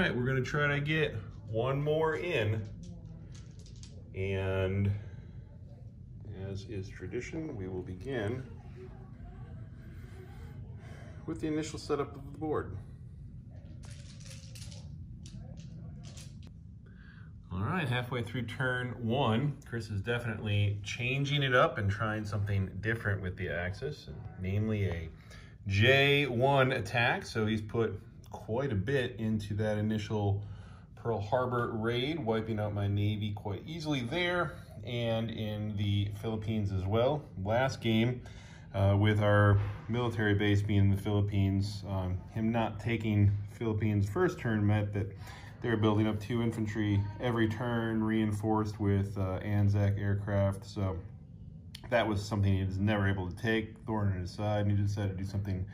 right, we're gonna try to get one more in. And as is tradition, we will begin with the initial setup of the board. All right, halfway through turn one, Chris is definitely changing it up and trying something different with the axis, namely a J1 attack. So he's put quite a bit into that initial Pearl Harbor raid, wiping out my Navy quite easily there and in the Philippines as well. Last game, uh, with our military base being in the Philippines, um, him not taking Philippines first turn meant that they were building up two infantry every turn, reinforced with uh, Anzac aircraft. So that was something he was never able to take, thorn in his side, and he decided to do something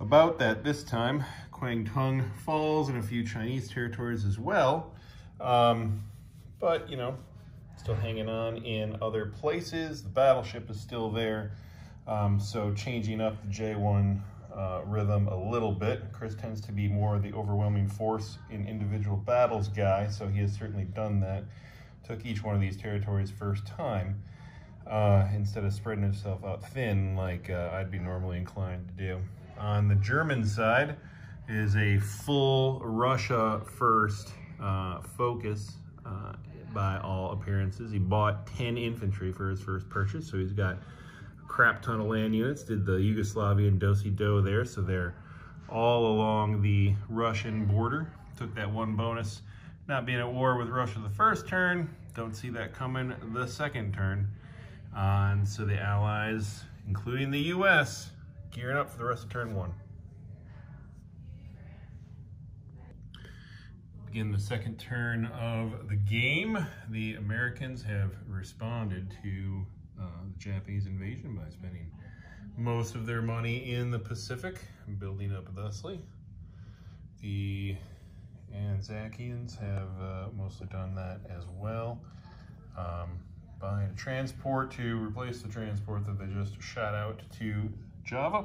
about that this time. Kwangtung Falls and a few Chinese territories as well. Um, but, you know, still hanging on in other places. The battleship is still there. Um, so changing up the J1 uh, rhythm a little bit. Chris tends to be more the overwhelming force in individual battles guy, so he has certainly done that. Took each one of these territories first time uh, instead of spreading himself out thin like uh, I'd be normally inclined to do. On the German side is a full Russia first uh, focus uh, by all appearances. He bought 10 infantry for his first purchase, so he's got crap ton of land units, did the Yugoslavian do-si-do there, so they're all along the Russian border. Took that one bonus, not being at war with Russia the first turn, don't see that coming the second turn. Uh, and so the Allies, including the US, gearing up for the rest of turn one. Begin the second turn of the game. The Americans have responded to uh, the Japanese invasion by spending most of their money in the Pacific, building up thusly. The Anzacians have uh, mostly done that as well. Um, buying a transport to replace the transport that they just shot out to Java.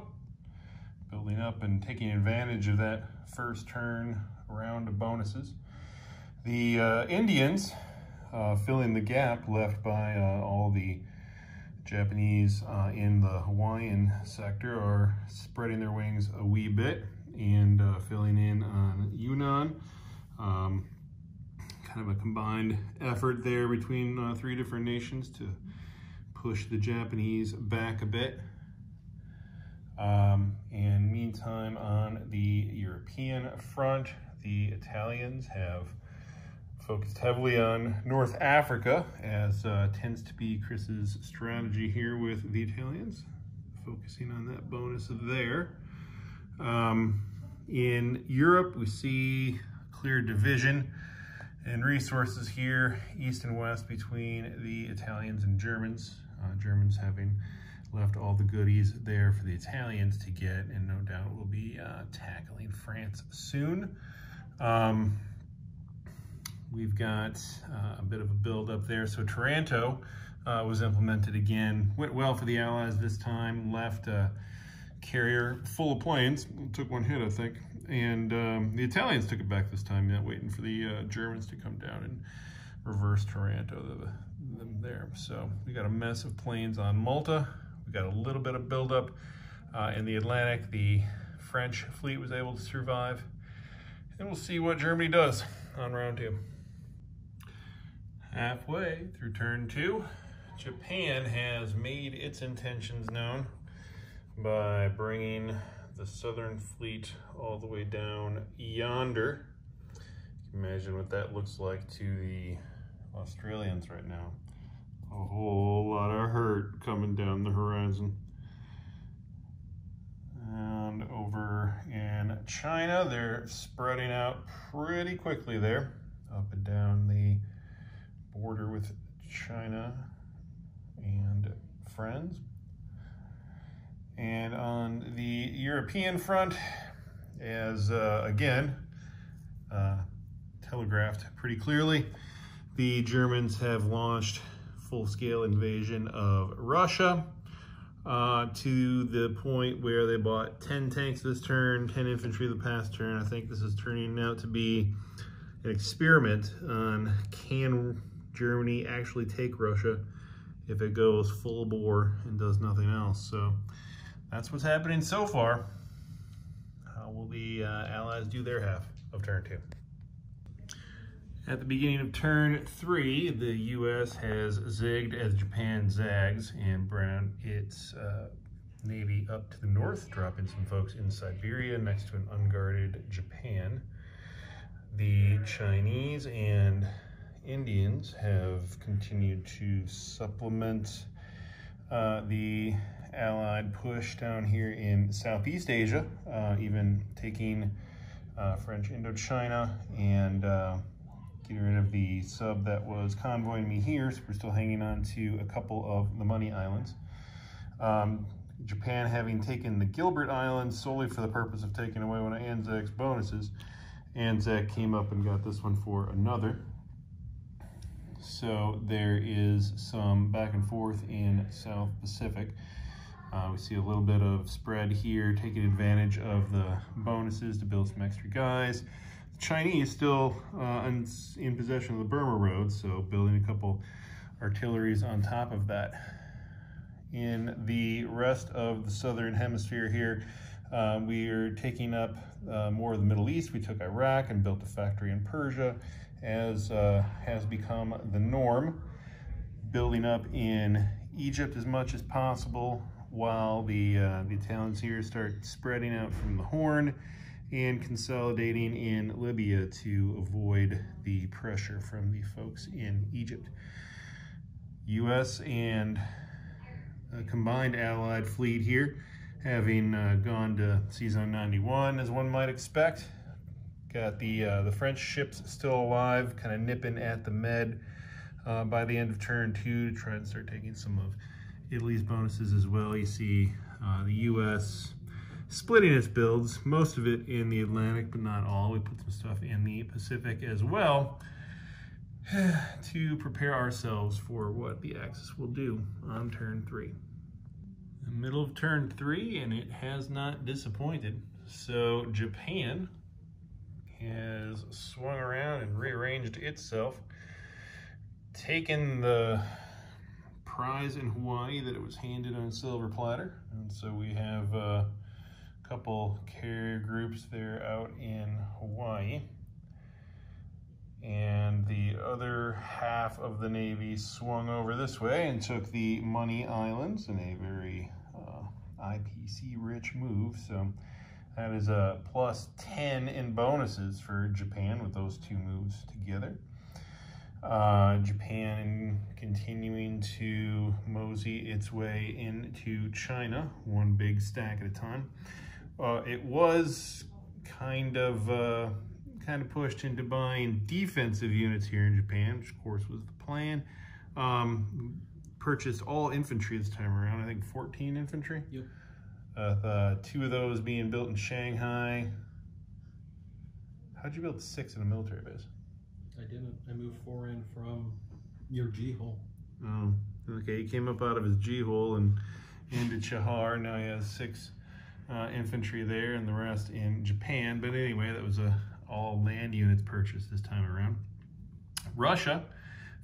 Building up and taking advantage of that first turn round of bonuses. The uh, Indians uh, filling the gap left by uh, all the Japanese uh, in the Hawaiian sector are spreading their wings a wee bit and uh, filling in on Yunnan. Um, kind of a combined effort there between uh, three different nations to push the Japanese back a bit. Um, and meantime, on the European front, the Italians have focused heavily on North Africa, as uh, tends to be Chris's strategy here with the Italians, focusing on that bonus there. Um, in Europe, we see clear division and resources here, east and west, between the Italians and Germans. Uh, Germans having left all the goodies there for the Italians to get, and no doubt will be uh, tackling France soon. Um, We've got uh, a bit of a build up there. So Taranto uh, was implemented again. Went well for the Allies this time. Left a carrier full of planes. Took one hit, I think. And um, the Italians took it back this time, yeah, waiting for the uh, Germans to come down and reverse Taranto them there. So we got a mess of planes on Malta. We got a little bit of buildup uh, in the Atlantic. The French fleet was able to survive. And we'll see what Germany does on round two. Halfway through turn two, Japan has made its intentions known by bringing the Southern Fleet all the way down yonder. Imagine what that looks like to the Australians right now. A whole lot of hurt coming down the horizon. And over in China, they're spreading out pretty quickly there, up and down the border with China and friends. And on the European front, as uh, again, uh, telegraphed pretty clearly, the Germans have launched full-scale invasion of Russia. Uh, to the point where they bought 10 tanks this turn, 10 infantry the past turn. I think this is turning out to be an experiment on can Germany actually take Russia if it goes full bore and does nothing else. So that's what's happening so far. How will the uh, Allies do their half of turn two? At the beginning of turn three, the U.S. has zigged as Japan zags and brought its uh, navy up to the north, dropping some folks in Siberia next to an unguarded Japan. The Chinese and Indians have continued to supplement uh, the Allied push down here in Southeast Asia, uh, even taking uh, French Indochina and uh, getting rid of the sub that was convoying me here, so we're still hanging on to a couple of the money islands. Um, Japan having taken the Gilbert Islands solely for the purpose of taking away one of Anzac's bonuses, Anzac came up and got this one for another. So there is some back and forth in South Pacific. Uh, we see a little bit of spread here, taking advantage of the bonuses to build some extra guys. Chinese still uh, in, in, possession of the Burma Road, so building a couple artilleries on top of that. In the rest of the southern hemisphere here, uh, we are taking up uh, more of the Middle East. We took Iraq and built a factory in Persia, as uh, has become the norm. Building up in Egypt as much as possible, while the, uh, the Italians here start spreading out from the Horn and consolidating in Libya to avoid the pressure from the folks in Egypt. U.S. and a combined allied fleet here, having uh, gone to Sea Zone 91, as one might expect. Got the, uh, the French ships still alive, kind of nipping at the med uh, by the end of turn two to try and start taking some of Italy's bonuses as well. You see uh, the U.S splitting its builds, most of it in the Atlantic, but not all. We put some stuff in the Pacific as well to prepare ourselves for what the Axis will do on turn three. The middle of turn three, and it has not disappointed. So Japan has swung around and rearranged itself, taken the prize in Hawaii that it was handed on a silver platter. And so we have uh, couple carrier groups there out in Hawaii. And the other half of the Navy swung over this way and took the Money Islands in a very uh, IPC-rich move. So that is a plus 10 in bonuses for Japan with those two moves together. Uh, Japan continuing to mosey its way into China, one big stack at a time. Uh, it was kind of uh, kind of pushed into buying defensive units here in Japan, which of course was the plan. Um, purchased all infantry this time around. I think 14 infantry. Yep. Uh, two of those being built in Shanghai. How'd you build six in a military base? I didn't. I moved four in from your Jehol. Oh, okay. He came up out of his Jehol and into Chahar. Now he has six uh, infantry there and the rest in Japan. But anyway, that was a all land units purchased this time around. Russia,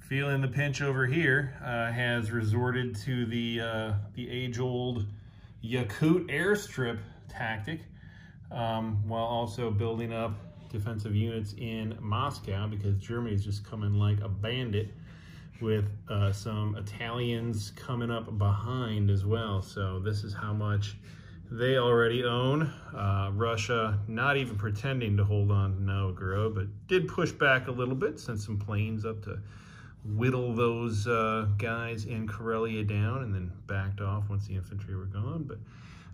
feeling the pinch over here, uh, has resorted to the uh, the age-old Yakut airstrip tactic, um, while also building up defensive units in Moscow because Germany is just coming like a bandit with uh, some Italians coming up behind as well. So this is how much they already own. Uh, Russia not even pretending to hold on to Novgorod, but did push back a little bit, sent some planes up to whittle those uh, guys in Karelia down and then backed off once the infantry were gone. But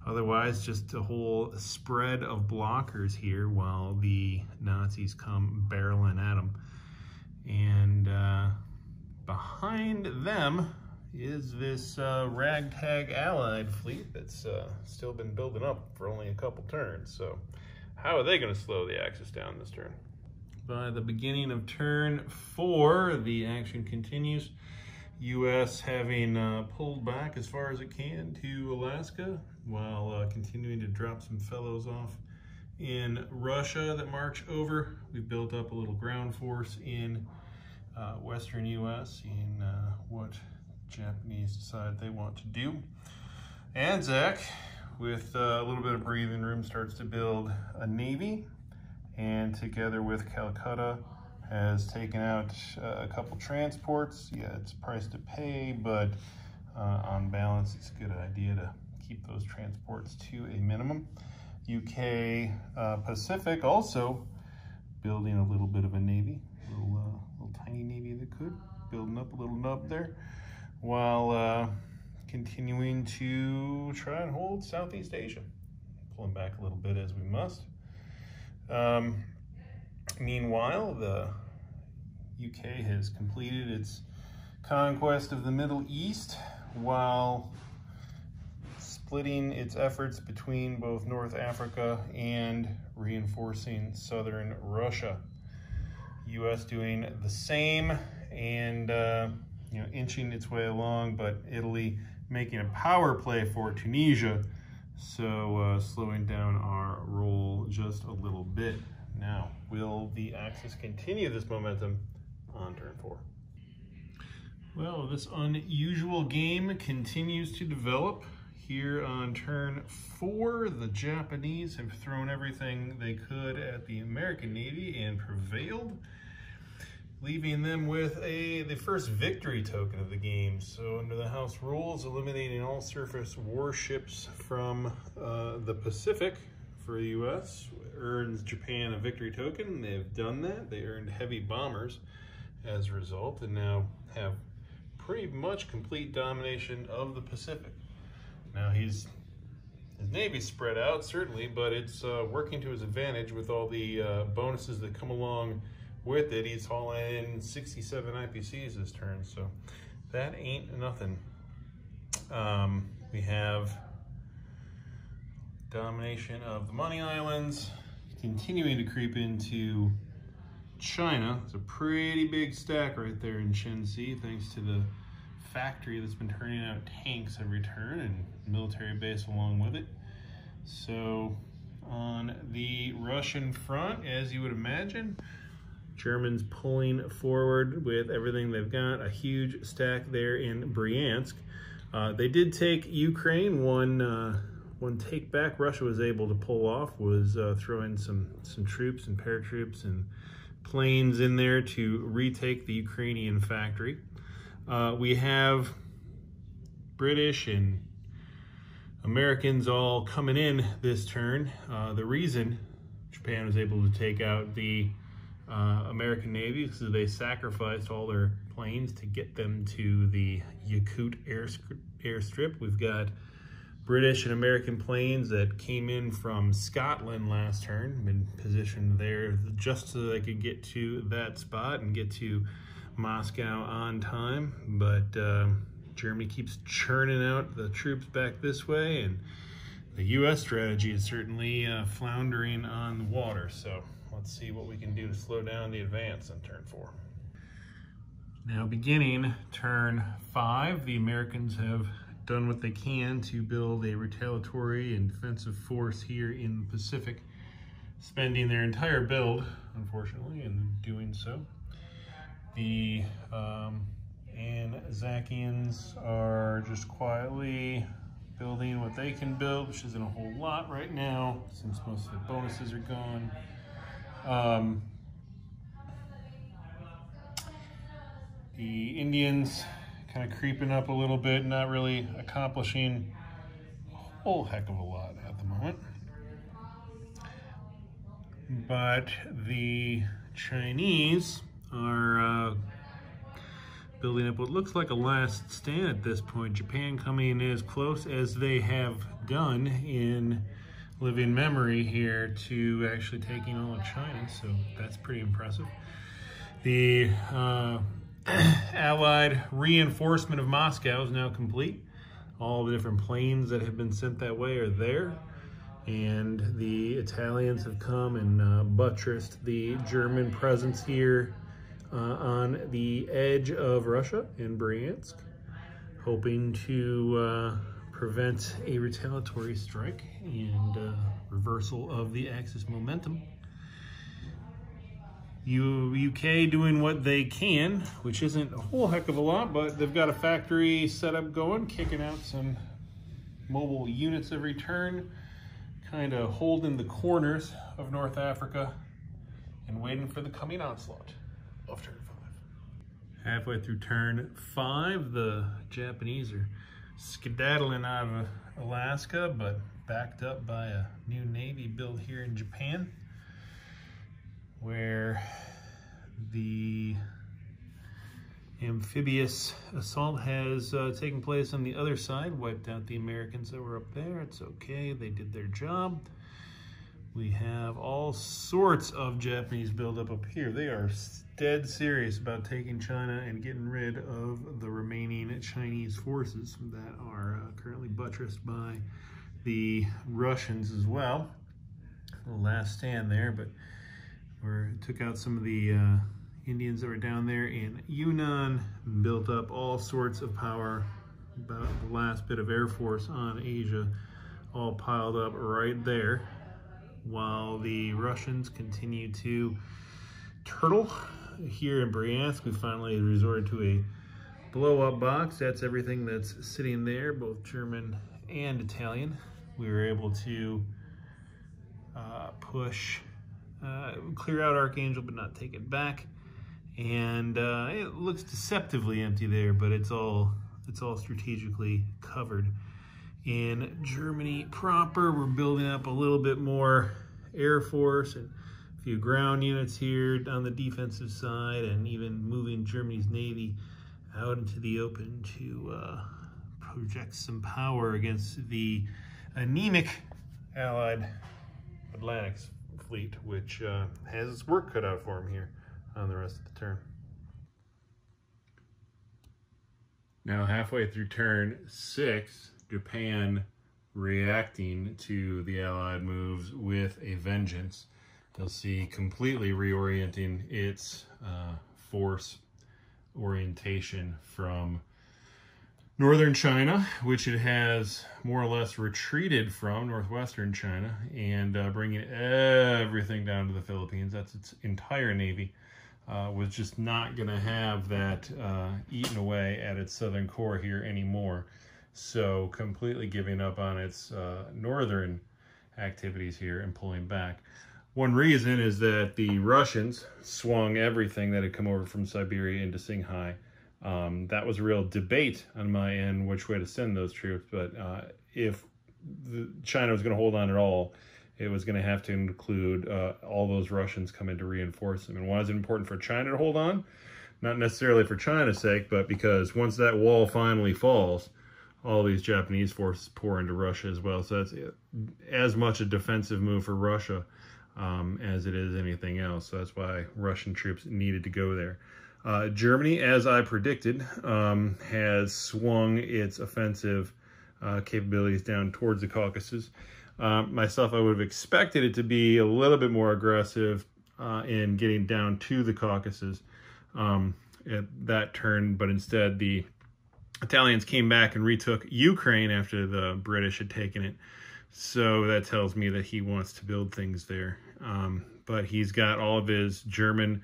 otherwise, just a whole spread of blockers here while the Nazis come barreling at them. And uh, behind them, is this uh, ragtag allied fleet that's uh, still been building up for only a couple turns. So how are they going to slow the Axis down this turn? By the beginning of turn four, the action continues. U.S. having uh, pulled back as far as it can to Alaska while uh, continuing to drop some fellows off in Russia that march over. We've built up a little ground force in uh, Western U.S. in uh, what Japanese decide they want to do. Anzac, with uh, a little bit of breathing room, starts to build a navy and together with Calcutta has taken out uh, a couple transports. Yeah, it's price to pay, but uh, on balance, it's a good idea to keep those transports to a minimum. UK uh, Pacific also building a little bit of a navy, a little, uh, little tiny navy that could, building up a little nub there, while uh, continuing to try and hold Southeast Asia, pulling back a little bit as we must. Um, meanwhile, the UK has completed its conquest of the Middle East while splitting its efforts between both North Africa and reinforcing southern Russia. U.S. doing the same and uh, you know inching its way along, but Italy making a power play for Tunisia, so uh, slowing down our roll just a little bit. Now, will the Axis continue this momentum on turn four? Well, this unusual game continues to develop. Here on turn four, the Japanese have thrown everything they could at the American Navy and prevailed, leaving them with a the first victory token of the game. So under the House rules, eliminating all surface warships from uh, the Pacific for the U.S. earns Japan a victory token. They've done that. They earned heavy bombers as a result and now have pretty much complete domination of the Pacific. Now he's his navy's spread out certainly, but it's uh, working to his advantage with all the uh, bonuses that come along with it. He's hauling in 67 IPCs this turn, so that ain't nothing. Um, we have domination of the Money Islands, continuing to creep into China. It's a pretty big stack right there in Shensi, thanks to the factory that's been turning out tanks every turn and military base along with it. So on the Russian front, as you would imagine, Germans pulling forward with everything they've got, a huge stack there in Bryansk. Uh, they did take Ukraine, one uh, one take back Russia was able to pull off was uh, throwing some, some troops and paratroops and planes in there to retake the Ukrainian factory. Uh, we have British and Americans all coming in this turn. Uh, the reason Japan was able to take out the uh, American Navy is they sacrificed all their planes to get them to the Yakut air airstrip. We've got British and American planes that came in from Scotland last turn, been positioned there just so they could get to that spot and get to Moscow on time. But uh, Germany keeps churning out the troops back this way, and the U.S. strategy is certainly uh, floundering on the water. So let's see what we can do to slow down the advance in turn four. Now beginning turn five, the Americans have done what they can to build a retaliatory and defensive force here in the Pacific, spending their entire build, unfortunately, in doing so. The um, Anzacians are just quietly building what they can build, which isn't a whole lot right now, since most of the bonuses are gone. Um, the Indians kind of creeping up a little bit, not really accomplishing a whole heck of a lot at the moment. But the Chinese are uh, building up what looks like a last stand at this point. Japan coming in as close as they have done in living memory here to actually taking all of China, so that's pretty impressive. The uh, Allied reinforcement of Moscow is now complete. All the different planes that have been sent that way are there. And the Italians have come and uh, buttressed the German presence here uh, on the edge of Russia in Bryansk, hoping to uh, prevent a retaliatory strike and uh, reversal of the Axis momentum. UK doing what they can, which isn't a whole heck of a lot, but they've got a factory setup going, kicking out some mobile units every turn, kind of holding the corners of North Africa and waiting for the coming onslaught of turn five. Halfway through turn five, the Japanese are skedaddling out of Alaska, but backed up by a new Navy built here in Japan, where the amphibious assault has uh, taken place on the other side, wiped out the Americans that were up there. It's okay, they did their job. We have all sorts of Japanese buildup up here. They are dead serious about taking China and getting rid of the remaining Chinese forces that are uh, currently buttressed by the Russians as well. The last stand there, but we took out some of the uh, Indians that were down there in Yunnan, built up all sorts of power, about the last bit of Air Force on Asia, all piled up right there, while the Russians continue to turtle. Here in Bryansk, we finally resorted to a blow-up box. That's everything that's sitting there, both German and Italian. We were able to uh, push, uh, clear out Archangel, but not take it back and uh, it looks deceptively empty there, but it's all it's all strategically covered. In Germany proper, we're building up a little bit more Air Force and a few ground units here on the defensive side, and even moving Germany's Navy out into the open to uh, project some power against the anemic Allied Atlantic fleet, which uh, has its work cut out for him here on the rest of the turn. Now halfway through turn six, Japan reacting to the Allied moves with a vengeance. You'll see completely reorienting its uh, force orientation from northern China, which it has more or less retreated from northwestern China, and uh, bringing everything down to the Philippines. That's its entire navy uh, was just not going to have that uh, eaten away at its southern core here anymore. So completely giving up on its uh, northern activities here and pulling back. One reason is that the Russians swung everything that had come over from Siberia into Tsinghai. Um, that was a real debate on my end which way to send those troops, but uh, if China was going to hold on at all, it was going to have to include uh, all those Russians coming to reinforce them. And why is it important for China to hold on? Not necessarily for China's sake, but because once that wall finally falls, all these Japanese forces pour into Russia as well. So that's as much a defensive move for Russia um, as it is anything else. So that's why Russian troops needed to go there. Uh, Germany, as I predicted, um, has swung its offensive uh, capabilities down towards the Caucasus. Um, myself, I would have expected it to be a little bit more aggressive uh, in getting down to the Caucasus um, at that turn, but instead the Italians came back and retook Ukraine after the British had taken it. So that tells me that he wants to build things there. Um, but he's got all of his German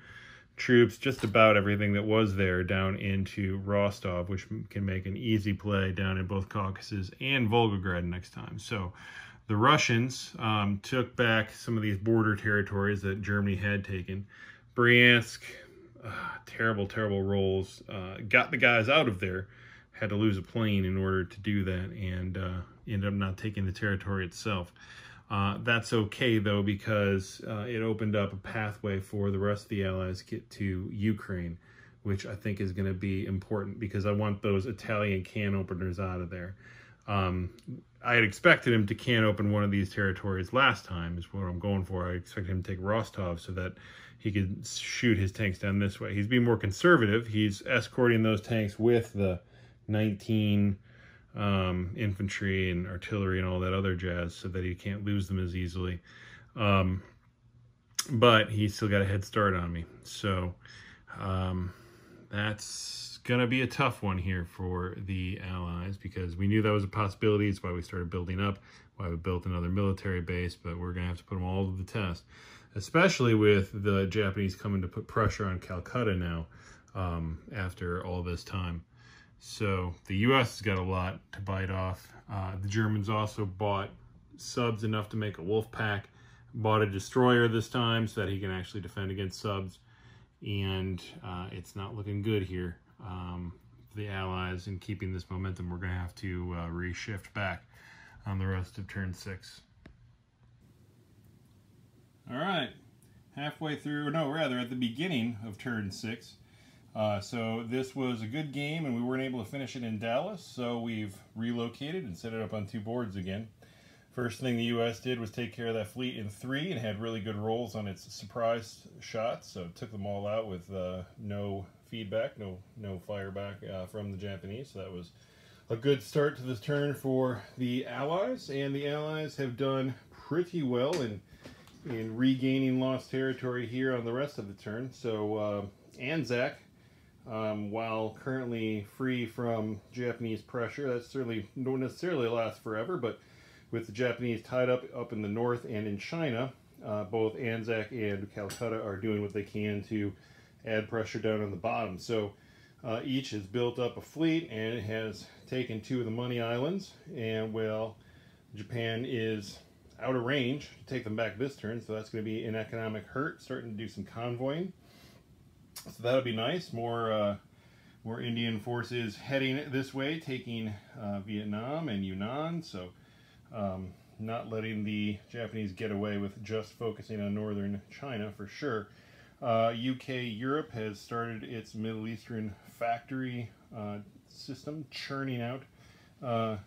troops, just about everything that was there, down into Rostov, which can make an easy play down in both Caucasus and Volgograd next time. So the Russians um, took back some of these border territories that Germany had taken. Bryansk, uh, terrible, terrible rolls. Uh, got the guys out of there. Had to lose a plane in order to do that and uh, ended up not taking the territory itself. Uh, that's okay, though, because uh, it opened up a pathway for the rest of the Allies to get to Ukraine, which I think is going to be important because I want those Italian can openers out of there. Um, I had expected him to can open one of these territories last time, is what I'm going for. I expected him to take Rostov so that he could shoot his tanks down this way. He's being more conservative. He's escorting those tanks with the 19 um, infantry and artillery and all that other jazz so that he can't lose them as easily. Um, but he's still got a head start on me. So Um, that's going to be a tough one here for the Allies because we knew that was a possibility. It's why we started building up, why we built another military base, but we're going to have to put them all to the test, especially with the Japanese coming to put pressure on Calcutta now um, after all this time. So the U.S. has got a lot to bite off. Uh, the Germans also bought subs enough to make a wolf pack, bought a destroyer this time so that he can actually defend against subs and uh, it's not looking good here. Um, the Allies in keeping this momentum, we're going to have to uh, reshift back on the rest of turn six. All right, halfway through, no, rather at the beginning of turn six. Uh, so this was a good game, and we weren't able to finish it in Dallas, so we've relocated and set it up on two boards again. First thing the U.S. did was take care of that fleet in three and had really good rolls on its surprise shots. So took them all out with uh, no feedback, no no fire back uh, from the Japanese. So that was a good start to this turn for the Allies. And the Allies have done pretty well in in regaining lost territory here on the rest of the turn. So uh, Anzac, um, while currently free from Japanese pressure, that certainly don't necessarily last forever, but with the Japanese tied up up in the north and in China. Uh, both Anzac and Calcutta are doing what they can to add pressure down on the bottom. So uh, each has built up a fleet and has taken two of the money islands. And well, Japan is out of range to take them back this turn, so that's going to be an economic hurt, starting to do some convoying. So that'll be nice. More uh, more Indian forces heading this way, taking uh, Vietnam and Yunnan. So um, not letting the Japanese get away with just focusing on northern China for sure. Uh, UK Europe has started its Middle Eastern factory uh, system, churning out uh,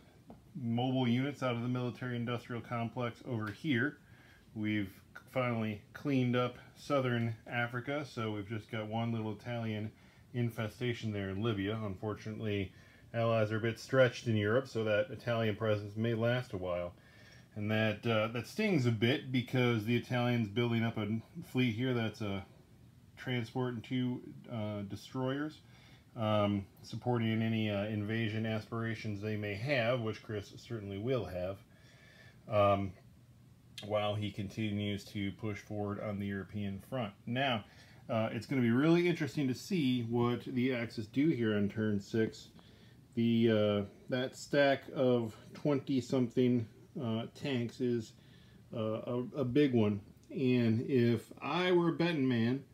mobile units out of the military industrial complex over here. We've finally cleaned up southern Africa, so we've just got one little Italian infestation there in Libya. Unfortunately, allies are a bit stretched in Europe, so that Italian presence may last a while. And that uh, that stings a bit because the Italians building up a fleet here that's a transport and two uh, destroyers, um, supporting any uh, invasion aspirations they may have, which Chris certainly will have, um, while he continues to push forward on the European front. Now, uh, it's going to be really interesting to see what the Axis do here on turn six. The uh, that stack of 20 something uh, tanks is uh, a, a, big one. And if I were a betting man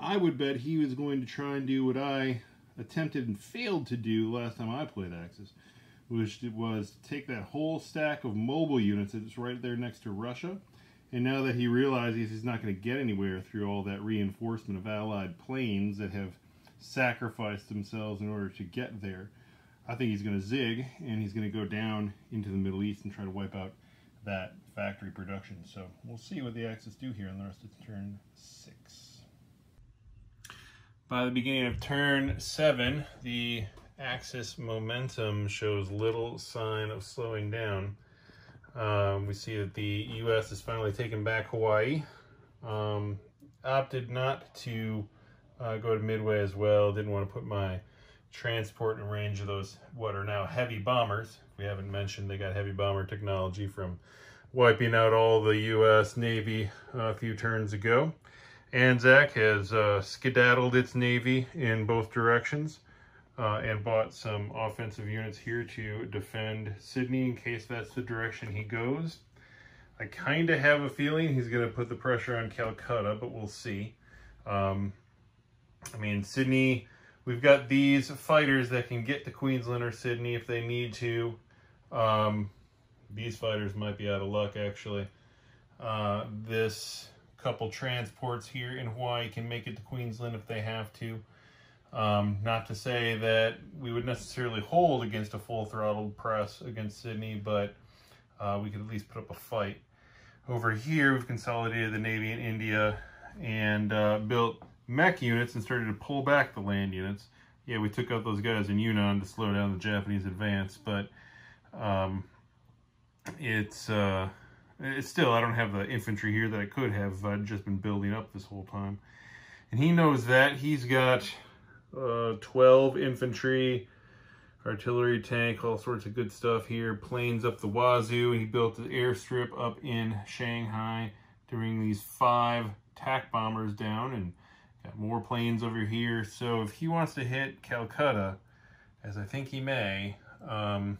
I would bet he was going to try and do what I attempted and failed to do last time I played Axis which was to take that whole stack of mobile units that's right there next to Russia and now that he realizes he's not going to get anywhere through all that reinforcement of allied planes that have sacrificed themselves in order to get there I think he's going to zig and he's going to go down into the Middle East and try to wipe out that factory production. So we'll see what the Axis do here in the rest of turn six. By the beginning of turn seven, the Axis momentum shows little sign of slowing down. Um, we see that the U.S. has finally taken back Hawaii. Um, opted not to uh, go to Midway as well. Didn't want to put my transport and range of those what are now heavy bombers. We haven't mentioned they got heavy bomber technology from wiping out all the U.S. Navy a few turns ago. Anzac has uh, skedaddled its Navy in both directions uh, and bought some offensive units here to defend Sydney in case that's the direction he goes. I kind of have a feeling he's going to put the pressure on Calcutta, but we'll see. Um, I mean, Sydney We've got these fighters that can get to Queensland or Sydney if they need to. Um, these fighters might be out of luck, actually. Uh, this couple transports here in Hawaii can make it to Queensland if they have to. Um, not to say that we would necessarily hold against a full throttle press against Sydney, but uh, we could at least put up a fight. Over here, we've consolidated the Navy in India and uh, built mech units and started to pull back the land units. Yeah, we took out those guys in Yunnan to slow down the Japanese advance, but um, it's, uh, it's still, I don't have the infantry here that I could have. I'd just been building up this whole time. And he knows that. He's got uh, 12 infantry, artillery tank, all sorts of good stuff here. Planes up the wazoo. He built an airstrip up in Shanghai to bring these five TAC bombers down and got more planes over here. So if he wants to hit Calcutta, as I think he may, um,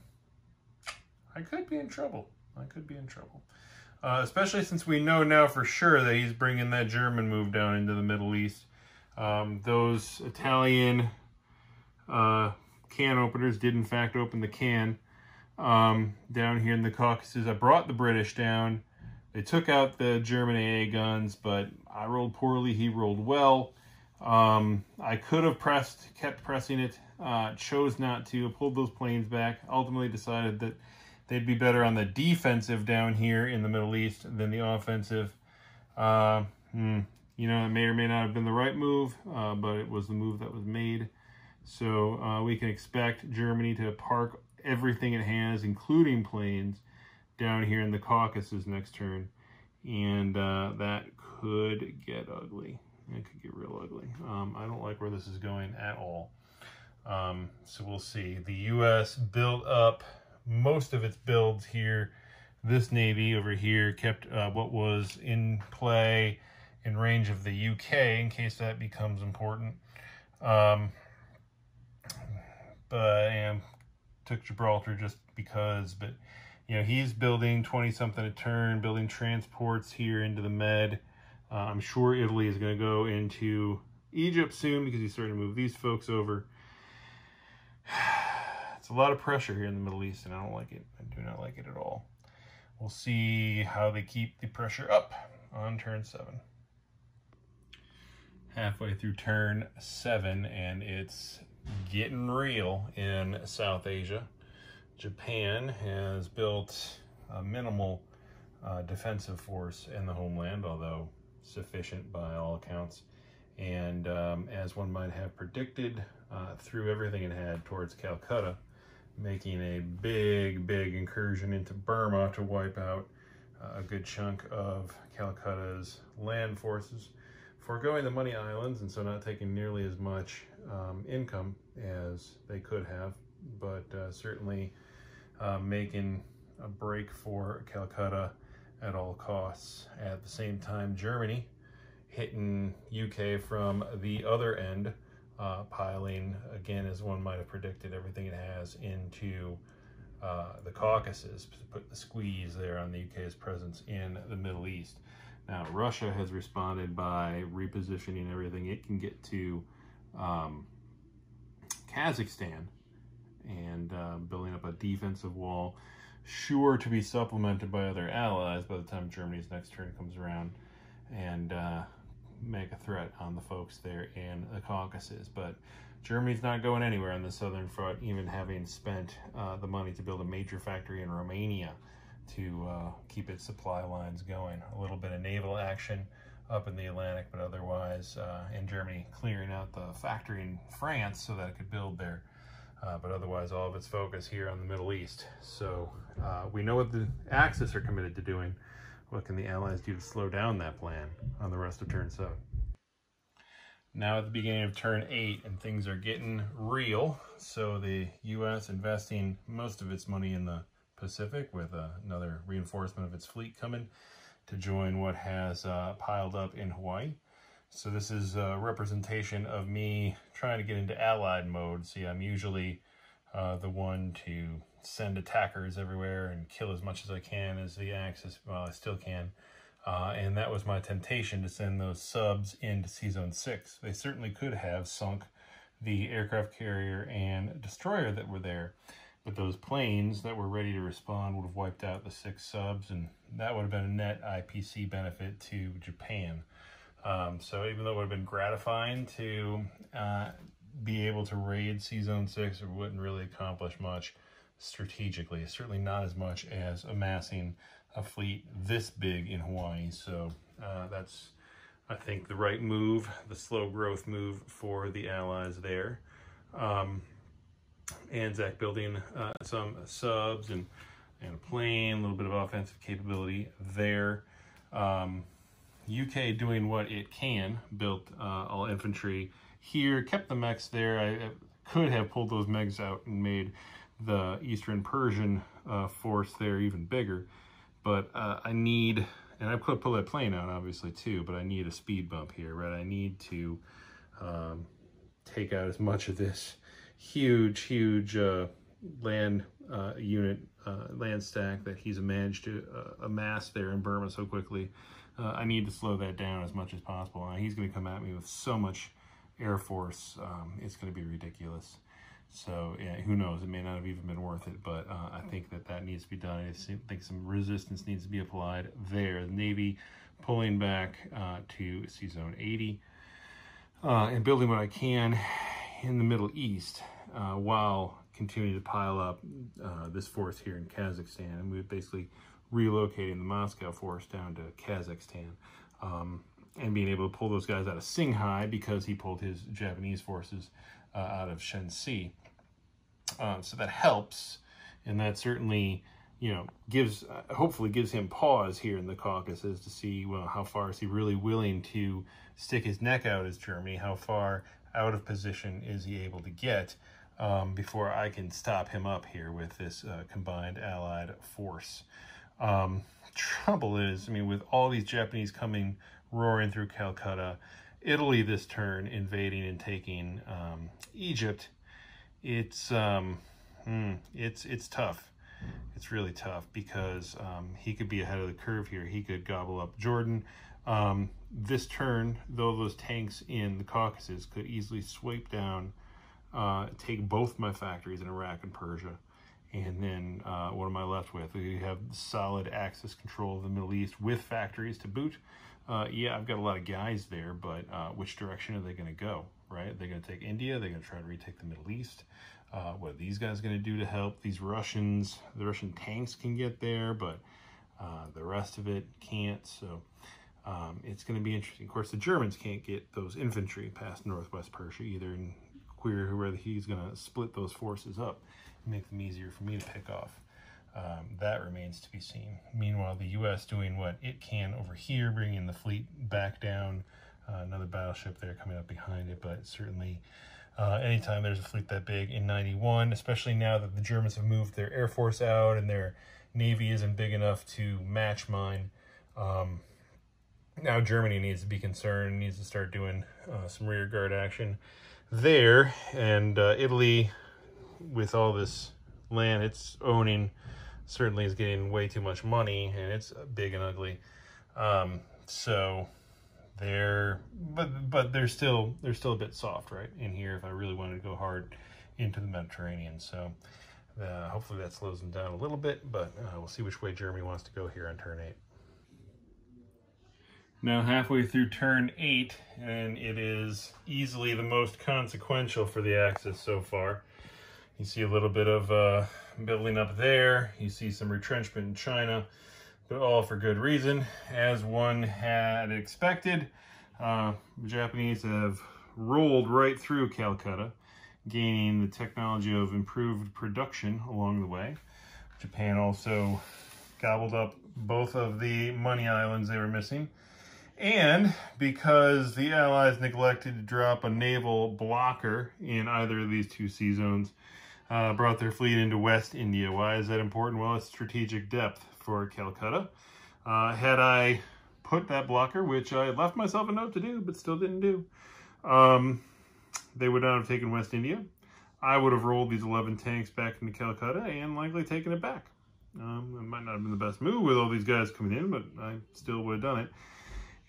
I could be in trouble. I could be in trouble. Uh, especially since we know now for sure that he's bringing that German move down into the Middle East. Um, those Italian uh, can openers did in fact open the can um, down here in the Caucasus. I brought the British down. They took out the German AA guns, but I rolled poorly. He rolled well. Um, I could have pressed, kept pressing it, uh, chose not to, pulled those planes back, ultimately decided that they'd be better on the defensive down here in the Middle East than the offensive. Uh, hmm, you know, it may or may not have been the right move, uh, but it was the move that was made. So uh, we can expect Germany to park everything it has, including planes, down here in the Caucasus next turn. And uh, that could get ugly. It could get real ugly. Um, I don't like where this is going at all. Um, so we'll see. The U.S. built up most of its builds here. This Navy over here kept uh, what was in play in range of the UK in case that becomes important. Um, but and took Gibraltar just because, but you know, he's building 20 something a turn, building transports here into the Med. Uh, I'm sure Italy is going to go into Egypt soon because he's starting to move these folks over. It's a lot of pressure here in the Middle East, and I don't like it. I do not like it at all. We'll see how they keep the pressure up on turn seven. Halfway through turn seven, and it's getting real in South Asia. Japan has built a minimal uh, defensive force in the homeland, although sufficient by all accounts. And um, as one might have predicted, uh, threw everything it had towards Calcutta, making a big, big incursion into Burma to wipe out uh, a good chunk of Calcutta's land forces, foregoing the Money Islands and so not taking nearly as much um, income as they could have, but uh, certainly uh, making a break for Calcutta at all costs. At the same time, Germany hitting UK from the other end, uh, piling, again, as one might have predicted, everything it has into uh, the Caucasus to put the squeeze there on the UK's presence in the Middle East. Now, Russia has responded by repositioning everything it can get to um, Kazakhstan and uh, building up a defensive wall, sure to be supplemented by other allies by the time Germany's next turn comes around. And uh, make a threat on the folks there in the Caucasus. But Germany's not going anywhere on the southern front, even having spent uh, the money to build a major factory in Romania to uh, keep its supply lines going. A little bit of naval action up in the Atlantic, but otherwise, uh, in Germany clearing out the factory in France so that it could build there. Uh, but otherwise, all of its focus here on the Middle East. So uh, we know what the Axis are committed to doing. What can the Allies do to slow down that plan on the rest of turn seven? Now at the beginning of turn eight, and things are getting real. So the U.S. investing most of its money in the Pacific with uh, another reinforcement of its fleet coming to join what has uh, piled up in Hawaii. So this is a representation of me trying to get into allied mode. See, I'm usually uh, the one to send attackers everywhere and kill as much as I can as the Axis, well, I still can. Uh, and that was my temptation to send those subs into Sea Zone 6. They certainly could have sunk the aircraft carrier and destroyer that were there, but those planes that were ready to respond would have wiped out the six subs, and that would have been a net IPC benefit to Japan. Um, so even though it would have been gratifying to uh, be able to raid Sea Zone 6, it wouldn't really accomplish much strategically. Certainly not as much as amassing a fleet this big in Hawaii. So uh, that's, I think, the right move, the slow growth move for the Allies there. Um, Anzac building uh, some subs and, and a plane, a little bit of offensive capability there. Um, UK doing what it can, built uh, all infantry here, kept the mechs there. I, I could have pulled those mechs out and made the Eastern Persian uh, force there even bigger. But uh, I need, and I could pull that plane out obviously too, but I need a speed bump here, right? I need to um, take out as much of this huge, huge uh, land uh, unit, uh, land stack that he's managed to uh, amass there in Burma so quickly. Uh, I need to slow that down as much as possible. He's going to come at me with so much Air Force, um, it's going to be ridiculous. So yeah, who knows? It may not have even been worth it, but uh, I think that that needs to be done. I think some resistance needs to be applied there. The Navy pulling back uh, to Sea Zone 80 uh, and building what I can in the Middle East uh, while continuing to pile up uh, this force here in Kazakhstan. And we're basically relocating the Moscow force down to Kazakhstan. Um, and being able to pull those guys out of Tsinghai because he pulled his Japanese forces uh, out of Shensi. Um, so that helps, and that certainly, you know, gives uh, hopefully gives him pause here in the Caucasus to see well how far is he really willing to stick his neck out as Germany? How far out of position is he able to get um, before I can stop him up here with this uh, combined Allied force? Um, trouble is, I mean, with all these Japanese coming roaring through Calcutta, Italy this turn invading and taking um, Egypt, it's um, mm, it's it's tough. It's really tough because um, he could be ahead of the curve here. He could gobble up Jordan. Um, this turn, though those tanks in the Caucasus could easily sweep down, uh, take both my factories in Iraq and Persia. And then uh, what am I left with? We have solid Axis control of the Middle East with factories to boot uh, yeah, I've got a lot of guys there, but uh, which direction are they going to go, right? They're going to take India. They're going to try to retake the Middle East. Uh, what are these guys going to do to help? These Russians, the Russian tanks can get there, but uh, the rest of it can't. So um, it's going to be interesting. Of course, the Germans can't get those infantry past Northwest Persia either, and queer whether he's going to split those forces up make them easier for me to pick off. Um, that remains to be seen. Meanwhile, the U.S. doing what it can over here, bringing the fleet back down. Uh, another battleship there coming up behind it, but certainly uh, anytime there's a fleet that big in 91, especially now that the Germans have moved their air force out and their navy isn't big enough to match mine, um, now Germany needs to be concerned, needs to start doing uh, some rear guard action there. And uh, Italy, with all this land it's owning, certainly is getting way too much money and it's big and ugly. Um, so they're, but, but they're still, they're still a bit soft, right? In here, if I really wanted to go hard into the Mediterranean. So uh, hopefully that slows them down a little bit, but uh, we'll see which way Germany wants to go here on turn eight. Now halfway through turn eight, and it is easily the most consequential for the Axis so far. You see a little bit of uh, building up there. You see some retrenchment in China, but all for good reason. As one had expected, uh, the Japanese have rolled right through Calcutta, gaining the technology of improved production along the way. Japan also gobbled up both of the money islands they were missing. And because the Allies neglected to drop a naval blocker in either of these two sea zones, uh, brought their fleet into West India. Why is that important? Well, it's strategic depth for Calcutta. Uh, had I put that blocker, which I left myself a note to do, but still didn't do, um, they would not have taken West India. I would have rolled these 11 tanks back into Calcutta and likely taken it back. Um, it might not have been the best move with all these guys coming in, but I still would have done it.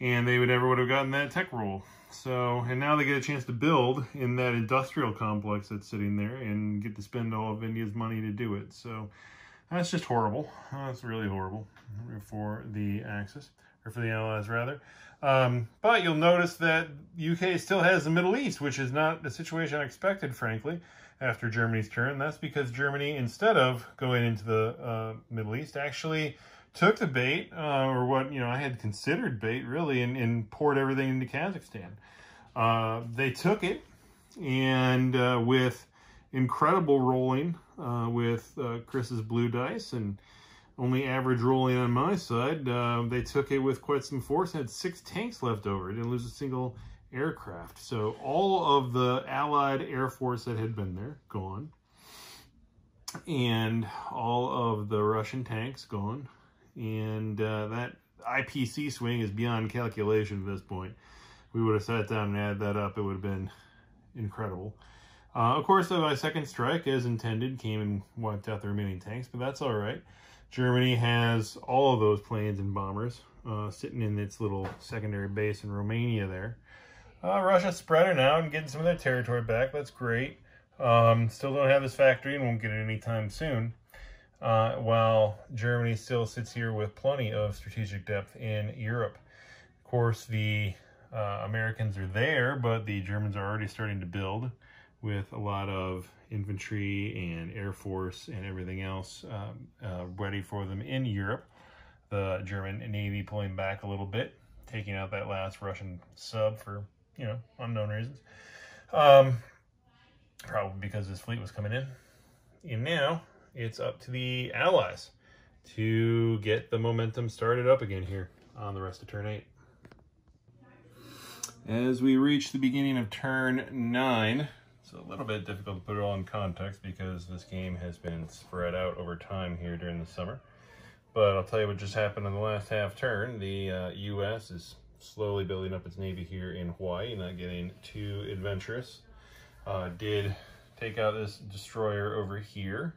And they would never would have gotten that tech roll. So, and now they get a chance to build in that industrial complex that's sitting there and get to spend all of India's money to do it. So that's just horrible. That's really horrible for the Axis, or for the Allies rather. Um, but you'll notice that UK still has the Middle East, which is not the situation I expected, frankly, after Germany's turn. That's because Germany, instead of going into the uh, Middle East, actually took the bait, uh, or what you know I had considered bait really, and, and poured everything into Kazakhstan. Uh, they took it, and uh, with incredible rolling uh, with uh, Chris's blue dice and only average rolling on my side, uh, they took it with quite some force. and Had six tanks left over. Didn't lose a single aircraft. So all of the Allied Air Force that had been there, gone. And all of the Russian tanks, gone. And uh, that IPC swing is beyond calculation at this point. We would have sat down and added that up. It would have been incredible. Uh, of course, my second strike, as intended, came and wiped out the remaining tanks, but that's all right. Germany has all of those planes and bombers uh, sitting in its little secondary base in Romania there. Uh, Russia spread it out and getting some of their territory back. That's great. Um, still don't have this factory and won't get it anytime soon. Uh, while Germany still sits here with plenty of strategic depth in Europe. Of course, the uh, Americans are there, but the Germans are already starting to build with a lot of infantry and air force and everything else um, uh, ready for them in Europe. The German Navy pulling back a little bit, taking out that last Russian sub for, you know, unknown reasons. Um, probably because his fleet was coming in. And now it's up to the Allies to get the momentum started up again here on the rest of turn 8. As we reach the beginning of turn 9, it's a little bit difficult to put it all in context because this game has been spread out over time here during the summer. But I'll tell you what just happened in the last half turn. The uh, U.S. is slowly building up its navy here in Hawaii, not getting too adventurous. Uh, did take out this destroyer over here.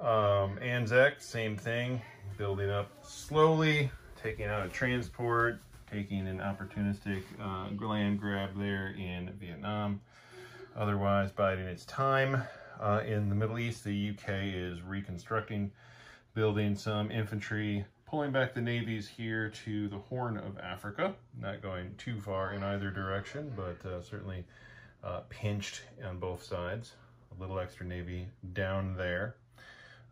Um, Anzac, same thing, building up slowly, taking out a transport, taking an opportunistic uh, land grab there in Vietnam. Otherwise, biding its time. Uh, in the Middle East, the UK is reconstructing, building some infantry, pulling back the navies here to the Horn of Africa. Not going too far in either direction, but uh, certainly uh, pinched on both sides. A little extra navy down there.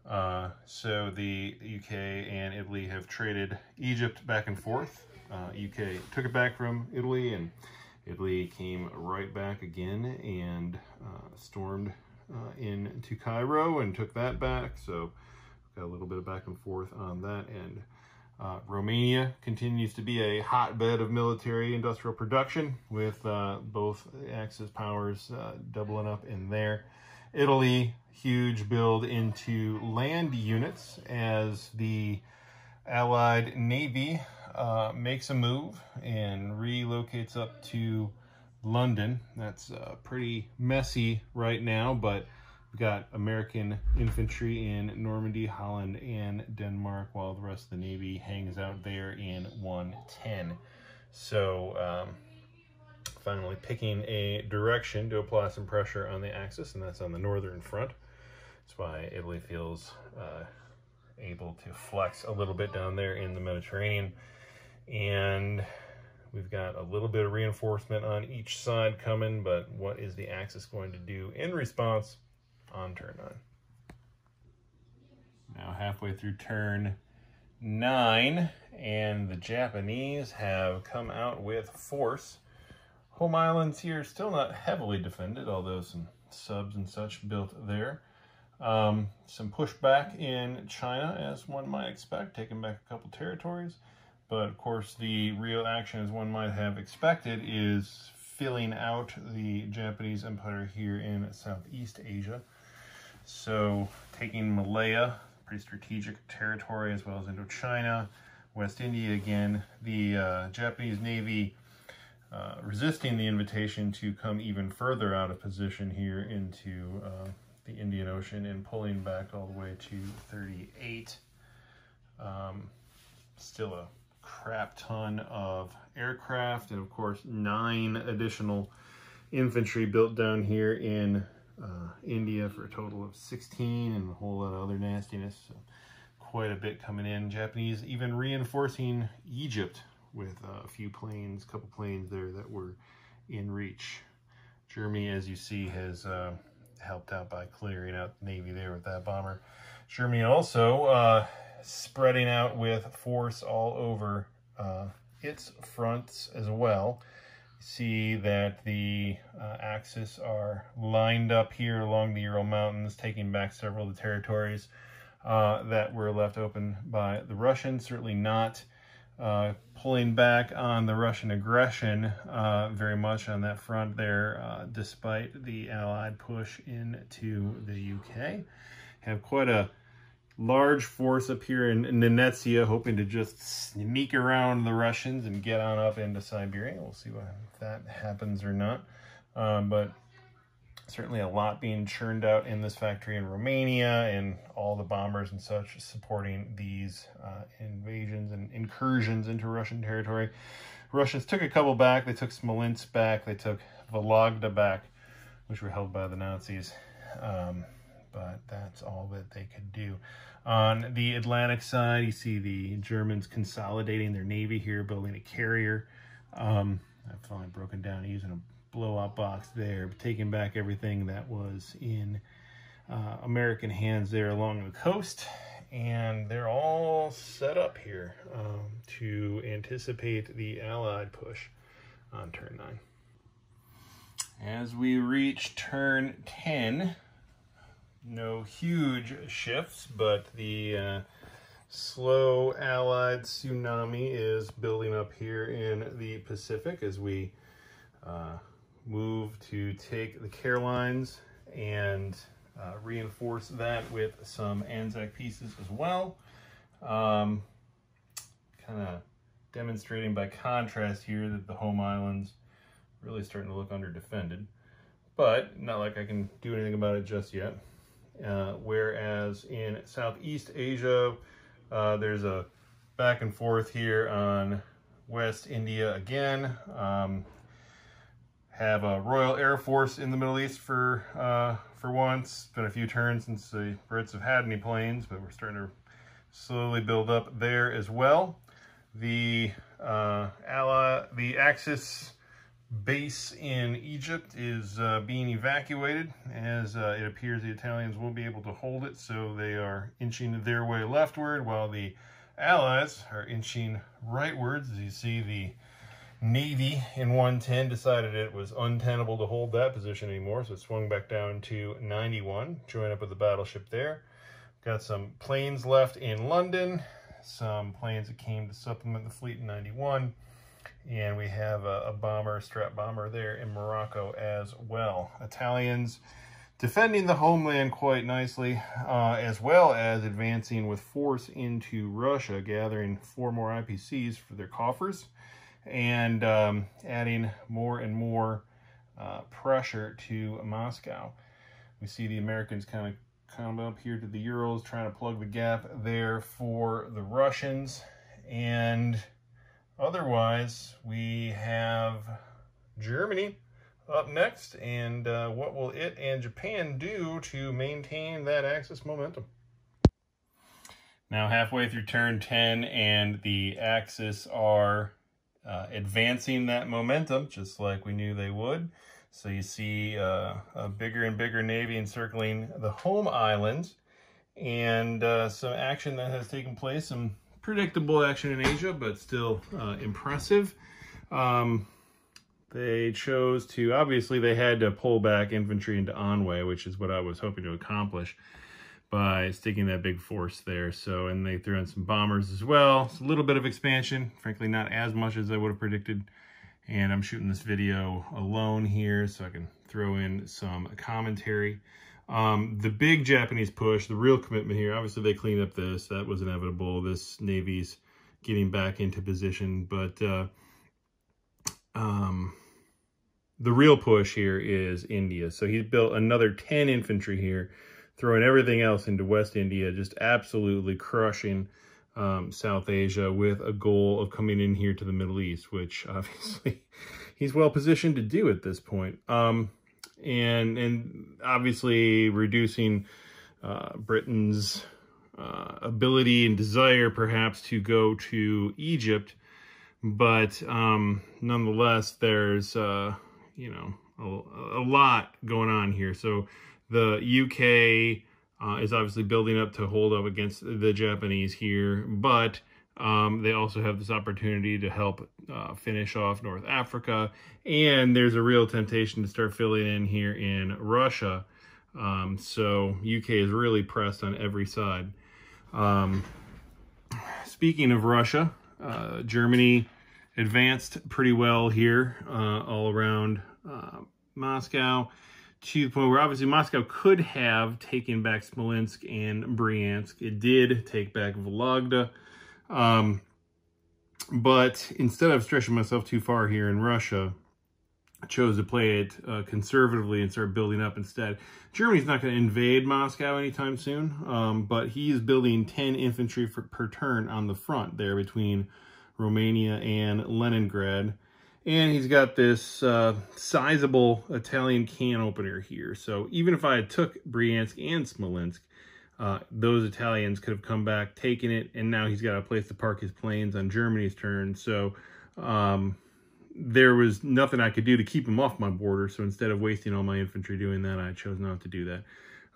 Uh, so the UK and Italy have traded Egypt back and forth. Uh, UK took it back from Italy and Italy came right back again and uh, stormed uh, into Cairo and took that back. So got a little bit of back and forth on that end. Uh, Romania continues to be a hotbed of military industrial production with uh, both Axis powers doubling up in there. Italy, huge build into land units as the Allied Navy uh, makes a move and relocates up to London. That's uh, pretty messy right now, but we've got American infantry in Normandy, Holland, and Denmark, while the rest of the Navy hangs out there in 110. So, um, finally picking a direction to apply some pressure on the Axis, and that's on the northern front. That's why Italy feels uh, able to flex a little bit down there in the Mediterranean. And we've got a little bit of reinforcement on each side coming, but what is the Axis going to do in response on turn 9? Now halfway through turn 9, and the Japanese have come out with force. Home Islands here still not heavily defended, although some subs and such built there. Um, some pushback in China, as one might expect, taking back a couple territories. But of course, the real action, as one might have expected, is filling out the Japanese empire here in Southeast Asia. So taking Malaya, pretty strategic territory, as well as Indochina, West India again. The uh, Japanese Navy uh, resisting the invitation to come even further out of position here into uh, the Indian Ocean and pulling back all the way to 38. Um, still a crap ton of aircraft and of course nine additional infantry built down here in uh, India for a total of 16 and a whole lot of other nastiness. So quite a bit coming in. Japanese even reinforcing Egypt with uh, a few planes, a couple planes there that were in reach. Germany, as you see, has uh, helped out by clearing out the Navy there with that bomber. Germany also uh, spreading out with force all over uh, its fronts as well. See that the uh, Axis are lined up here along the Ural Mountains, taking back several of the territories uh, that were left open by the Russians. Certainly not uh, pulling back on the Russian aggression uh, very much on that front there, uh, despite the Allied push into the UK. Have quite a large force up here in, Nenetsia, hoping to just sneak around the Russians and get on up into Siberia. We'll see what, if that happens or not. Um, but certainly a lot being churned out in this factory in Romania and all the bombers and such supporting these uh, invasions and incursions into Russian territory. Russians took a couple back. They took Smolensk back. They took Vologda back, which were held by the Nazis. Um, but that's all that they could do. On the Atlantic side, you see the Germans consolidating their navy here, building a carrier. Um, I've finally broken down using a blowout box there, taking back everything that was in uh, American hands there along the coast. And they're all set up here um, to anticipate the Allied push on turn 9. As we reach turn 10, no huge shifts, but the uh, slow Allied tsunami is building up here in the Pacific as we uh, move to take the Carolines and uh, reinforce that with some Anzac pieces as well. Um, kind of demonstrating by contrast here that the home islands really starting to look under defended, but not like I can do anything about it just yet. Uh, whereas in Southeast Asia, uh, there's a back and forth here on West India again. Um, have a Royal Air Force in the Middle East for uh, for once. It's been a few turns since the Brits have had any planes, but we're starting to slowly build up there as well. The uh, Ally, the Axis base in Egypt is uh, being evacuated as uh, it appears the Italians won't be able to hold it, so they are inching their way leftward while the Allies are inching rightwards. As you see, the Navy in 110 decided it was untenable to hold that position anymore, so it swung back down to 91, join up with the battleship there. Got some planes left in London, some planes that came to supplement the fleet in 91, and we have a, a bomber, strat bomber there in Morocco as well. Italians defending the homeland quite nicely, uh, as well as advancing with force into Russia, gathering four more IPCs for their coffers and um, adding more and more uh, pressure to Moscow. We see the Americans kind of come up here to the Urals, trying to plug the gap there for the Russians. And otherwise, we have Germany up next, and uh, what will it and Japan do to maintain that Axis momentum? Now halfway through turn 10, and the Axis are uh, advancing that momentum, just like we knew they would. So you see uh, a bigger and bigger Navy encircling the home islands and uh, some action that has taken place, some predictable action in Asia, but still uh, impressive. Um, they chose to, obviously they had to pull back infantry into Anhui, which is what I was hoping to accomplish by sticking that big force there. So, and they threw in some bombers as well. It's a little bit of expansion, frankly, not as much as I would have predicted. And I'm shooting this video alone here so I can throw in some commentary. Um, the big Japanese push, the real commitment here, obviously they cleaned up this. That was inevitable. This Navy's getting back into position. But uh, um, the real push here is India. So he's built another 10 infantry here throwing everything else into West India, just absolutely crushing um, South Asia with a goal of coming in here to the Middle East, which obviously he's well positioned to do at this point. Um, and, and obviously reducing uh, Britain's uh, ability and desire perhaps to go to Egypt. But um, nonetheless, there's, uh, you know, a, a lot going on here. So the UK uh, is obviously building up to hold up against the Japanese here, but um, they also have this opportunity to help uh, finish off North Africa. And there's a real temptation to start filling in here in Russia. Um, so UK is really pressed on every side. Um, speaking of Russia, Uh, Germany advanced pretty well here uh, all around uh, Moscow to the point where obviously Moscow could have taken back Smolensk and Bryansk. It did take back Vologda. Um, but instead of stretching myself too far here in Russia, I chose to play it uh, conservatively and start building up instead. Germany's not going to invade Moscow anytime soon, um, but he is building 10 infantry for, per turn on the front there between Romania and Leningrad. And he's got this uh, sizable Italian can opener here. So even if I had took Bryansk and Smolensk, uh, those Italians could have come back, taken it, and now he's got a place to park his planes on Germany's turn. So um, there was nothing I could do to keep him off my border. So instead of wasting all my infantry doing that, I chose not to do that.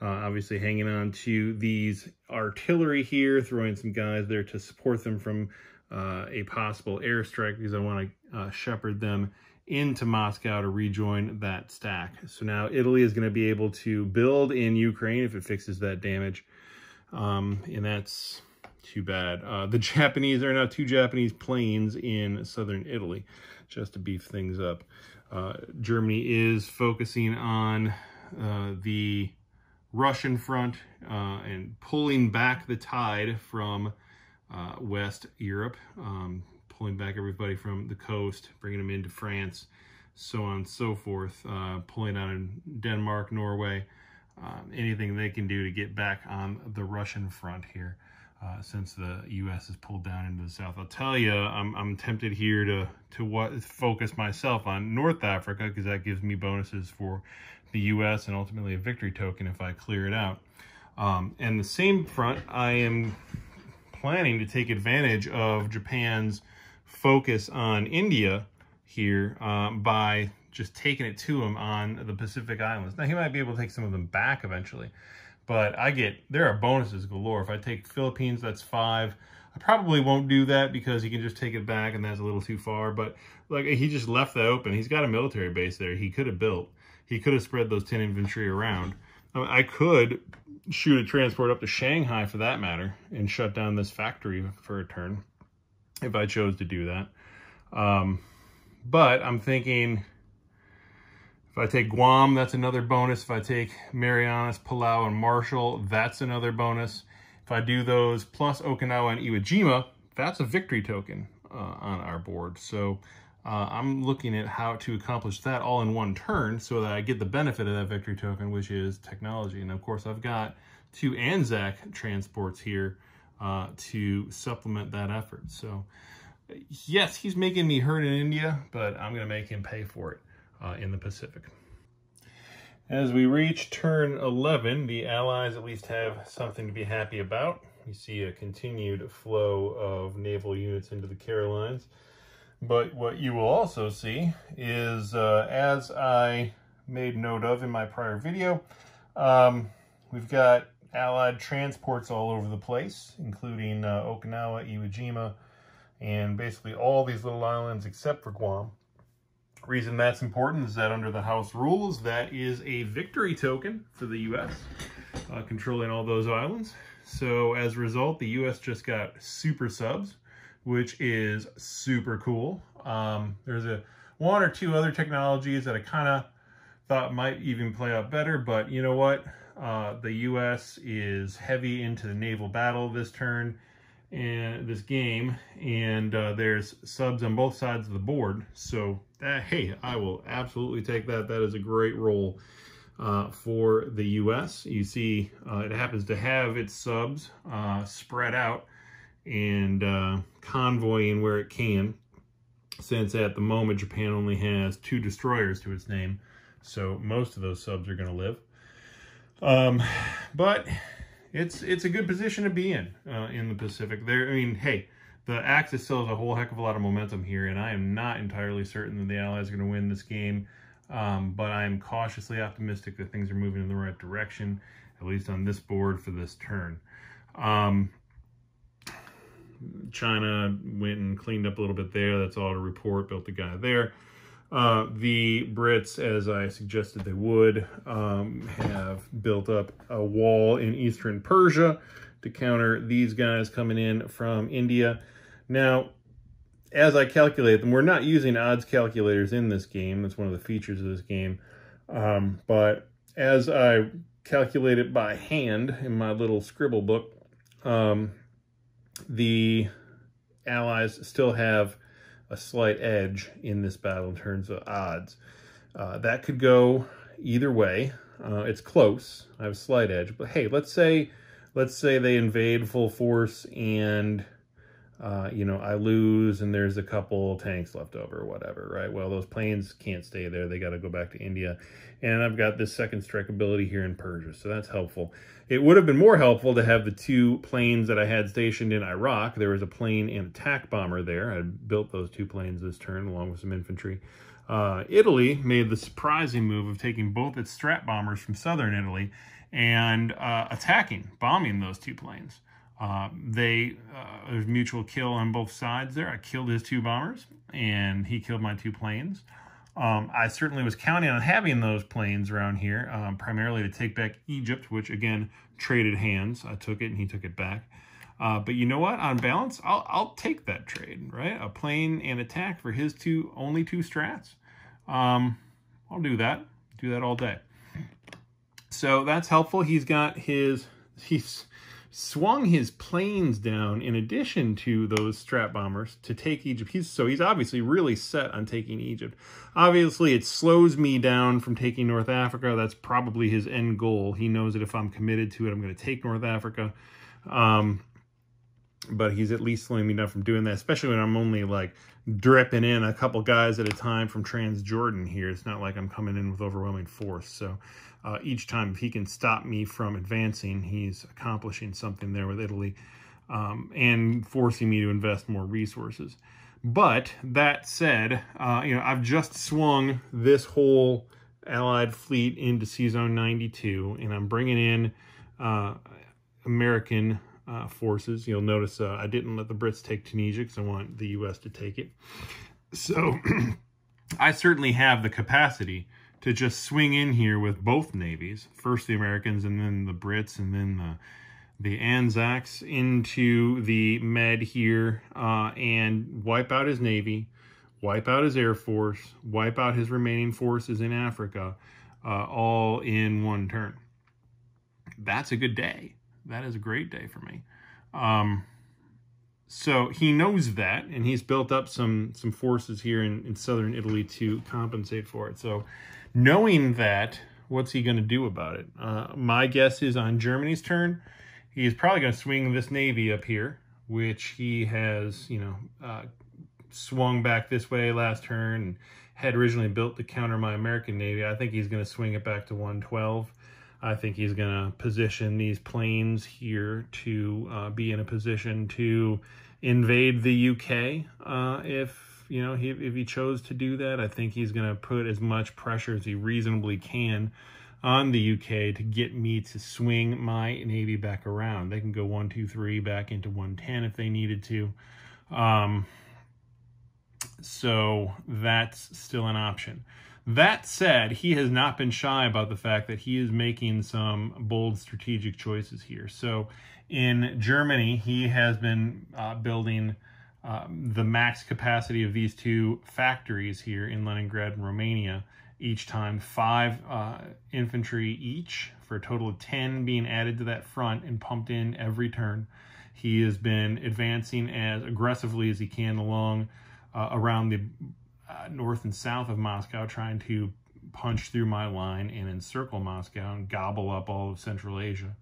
Uh, obviously hanging on to these artillery here, throwing some guys there to support them from uh, a possible airstrike because I want to uh, shepherd them into Moscow to rejoin that stack. So now Italy is going to be able to build in Ukraine if it fixes that damage. Um, and that's too bad. Uh, the Japanese, are now two Japanese planes in southern Italy just to beef things up. Uh, Germany is focusing on uh, the Russian front uh, and pulling back the tide from uh, West Europe, um, pulling back everybody from the coast, bringing them into France, so on and so forth, uh, pulling out in Denmark, Norway, um, anything they can do to get back on the Russian front here. Uh, since the U.S. is pulled down into the south. I'll tell you, I'm, I'm tempted here to to what focus myself on North Africa because that gives me bonuses for the U.S. and ultimately a victory token if I clear it out. Um, and the same front, I am planning to take advantage of Japan's focus on India here um, by just taking it to him on the Pacific Islands. Now, he might be able to take some of them back eventually, but I get, there are bonuses galore. If I take Philippines, that's five. I probably won't do that because he can just take it back and that's a little too far. But like he just left that open. He's got a military base there. He could have built. He could have spread those 10 infantry around. I, mean, I could shoot a transport up to Shanghai for that matter and shut down this factory for a turn if I chose to do that. Um, but I'm thinking if I take Guam, that's another bonus. If I take Marianas, Palau, and Marshall, that's another bonus. If I do those plus Okinawa and Iwo Jima, that's a victory token uh, on our board. So uh, I'm looking at how to accomplish that all in one turn so that I get the benefit of that victory token, which is technology. And of course, I've got two Anzac transports here uh, to supplement that effort. So yes, he's making me hurt in India, but I'm going to make him pay for it uh, in the Pacific. As we reach turn 11, the Allies at least have something to be happy about. You see a continued flow of naval units into the Carolines. But what you will also see is, uh, as I made note of in my prior video, um, we've got Allied transports all over the place, including uh, Okinawa, Iwo Jima, and basically all these little islands except for Guam. Reason that's important is that under the House rules, that is a victory token for the U.S., uh, controlling all those islands. So as a result, the U.S. just got super subs, which is super cool. Um, there's a one or two other technologies that I kind of thought might even play out better, but you know what? Uh, the U.S. is heavy into the naval battle this turn and this game, and uh, there's subs on both sides of the board. So, uh, hey, I will absolutely take that. That is a great roll uh, for the U.S. You see, uh, it happens to have its subs uh, spread out and uh, convoying where it can, since at the moment Japan only has two destroyers to its name. So most of those subs are going to live. Um, but it's it's a good position to be in uh, in the Pacific. There, I mean, hey, the Axis still has a whole heck of a lot of momentum here, and I am not entirely certain that the Allies are going to win this game. Um, but I am cautiously optimistic that things are moving in the right direction, at least on this board for this turn. Um, China went and cleaned up a little bit there. That's all to report. Built the guy there. Uh, the Brits, as I suggested they would, um, have built up a wall in eastern Persia to counter these guys coming in from India. Now, as I calculate them, we're not using odds calculators in this game. That's one of the features of this game. Um, but as I calculate it by hand in my little scribble book, um, the allies still have a slight edge in this battle in terms of odds. Uh, that could go either way. Uh, it's close. I have a slight edge, but hey, let's say let's say they invade full force and uh, you know, I lose and there's a couple tanks left over or whatever, right? Well, those planes can't stay there. They got to go back to India. And I've got this second strike ability here in Persia, so that's helpful. It would have been more helpful to have the two planes that I had stationed in Iraq. There was a plane and attack bomber there. I built those two planes this turn along with some infantry. Uh, Italy made the surprising move of taking both its strat bombers from southern Italy and uh, attacking, bombing those two planes. Uh, they uh, there's mutual kill on both sides there. I killed his two bombers, and he killed my two planes. Um, I certainly was counting on having those planes around here, um, primarily to take back Egypt, which again traded hands. I took it, and he took it back. Uh, but you know what? On balance, I'll I'll take that trade, right? A plane and attack for his two only two strats. Um, I'll do that. Do that all day. So that's helpful. He's got his he's swung his planes down in addition to those strat bombers to take Egypt. He's, so he's obviously really set on taking Egypt. Obviously, it slows me down from taking North Africa. That's probably his end goal. He knows that if I'm committed to it, I'm going to take North Africa. Um, but he's at least slowing me down from doing that, especially when I'm only like dripping in a couple guys at a time from Transjordan here. It's not like I'm coming in with overwhelming force. So uh, each time if he can stop me from advancing, he's accomplishing something there with Italy um, and forcing me to invest more resources. But that said, uh, you know, I've just swung this whole Allied fleet into Sea Zone 92, and I'm bringing in uh, American uh, forces. You'll notice uh, I didn't let the Brits take Tunisia because I want the U.S. to take it. So I certainly have the capacity to just swing in here with both navies, first the Americans and then the Brits and then the the Anzacs into the Med here uh, and wipe out his navy, wipe out his air force, wipe out his remaining forces in Africa, uh, all in one turn. That's a good day. That is a great day for me. Um, so he knows that, and he's built up some some forces here in, in southern Italy to compensate for it. So knowing that, what's he going to do about it? Uh, my guess is on Germany's turn, he's probably going to swing this navy up here, which he has, you know, uh, swung back this way last turn and had originally built to counter my American navy. I think he's going to swing it back to 112. I think he's going to position these planes here to uh, be in a position to invade the UK uh, if you know, he, if he chose to do that, I think he's going to put as much pressure as he reasonably can on the UK to get me to swing my Navy back around. They can go one, two, three back into 110 if they needed to. Um, so that's still an option. That said, he has not been shy about the fact that he is making some bold strategic choices here. So in Germany, he has been uh, building um, the max capacity of these two factories here in Leningrad and Romania each time, five uh, infantry each for a total of 10 being added to that front and pumped in every turn. He has been advancing as aggressively as he can along uh, around the uh, north and south of Moscow, trying to punch through my line and encircle Moscow and gobble up all of Central Asia.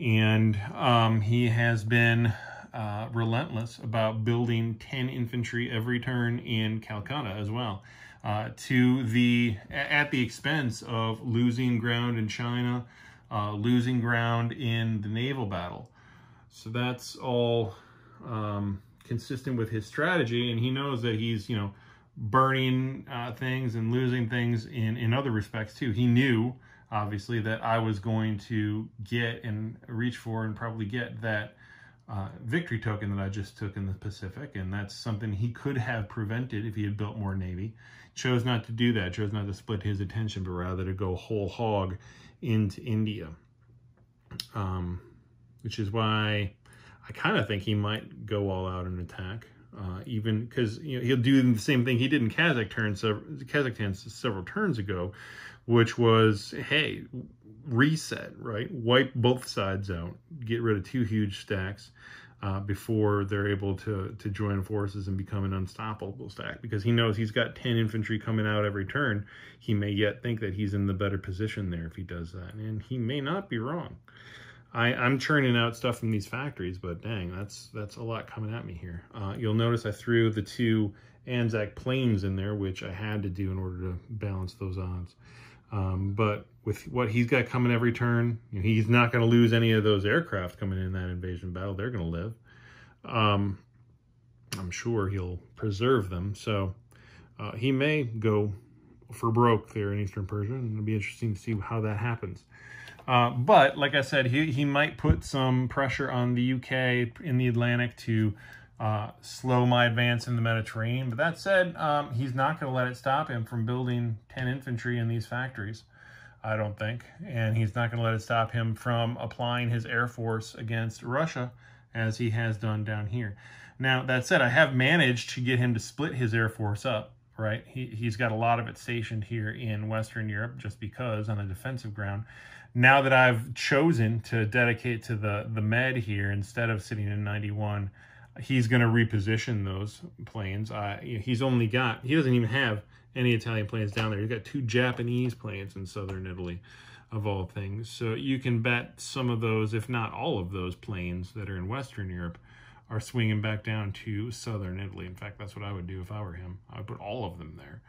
And um, he has been uh, relentless about building 10 infantry every turn in Calcutta as well. Uh, to the at the expense of losing ground in China, uh, losing ground in the naval battle. So that's all um, consistent with his strategy, and he knows that he's you know burning uh, things and losing things in in other respects too. He knew obviously that I was going to get and reach for and probably get that uh, victory token that I just took in the Pacific, and that's something he could have prevented if he had built more Navy. Chose not to do that, chose not to split his attention, but rather to go whole hog into India. Um, which is why I kind of think he might go all out and attack. uh, even because you know he'll do the same thing he did in Kazakh turns, Kazakhstan several turns ago, which was hey reset right, wipe both sides out, get rid of two huge stacks. Uh, before they're able to to join forces and become an unstoppable stack because he knows he's got 10 infantry coming out every turn he may yet think that he's in the better position there if he does that and he may not be wrong I, I'm churning out stuff from these factories, but dang, that's that's a lot coming at me here. Uh, you'll notice I threw the two Anzac planes in there, which I had to do in order to balance those odds. Um, but with what he's got coming every turn, he's not going to lose any of those aircraft coming in that invasion battle. They're going to live. Um, I'm sure he'll preserve them. So uh, he may go for broke there in Eastern Persia, and it'll be interesting to see how that happens. Uh, but like I said, he, he might put some pressure on the UK in the Atlantic to uh, slow my advance in the Mediterranean. But that said, um, he's not going to let it stop him from building 10 infantry in these factories, I don't think. And he's not going to let it stop him from applying his air force against Russia as he has done down here. Now, that said, I have managed to get him to split his air force up, right? He, he's got a lot of it stationed here in Western Europe just because on a defensive ground now that I've chosen to dedicate to the the med here instead of sitting in 91, he's going to reposition those planes. Uh, he's only got he doesn't even have any Italian planes down there. He's got two Japanese planes in southern Italy, of all things. So you can bet some of those, if not all of those planes that are in Western Europe, are swinging back down to southern Italy. In fact, that's what I would do if I were him. I would put all of them there,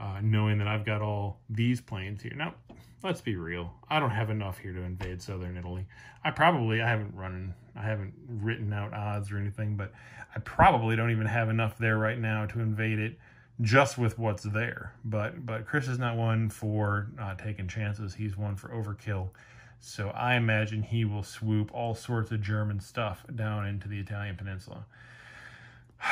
uh, knowing that I've got all these planes here. Now, let's be real. I don't have enough here to invade southern Italy. I probably I haven't run I haven't written out odds or anything, but I probably don't even have enough there right now to invade it just with what's there. But but Chris is not one for uh, taking chances. He's one for overkill. So I imagine he will swoop all sorts of German stuff down into the Italian peninsula.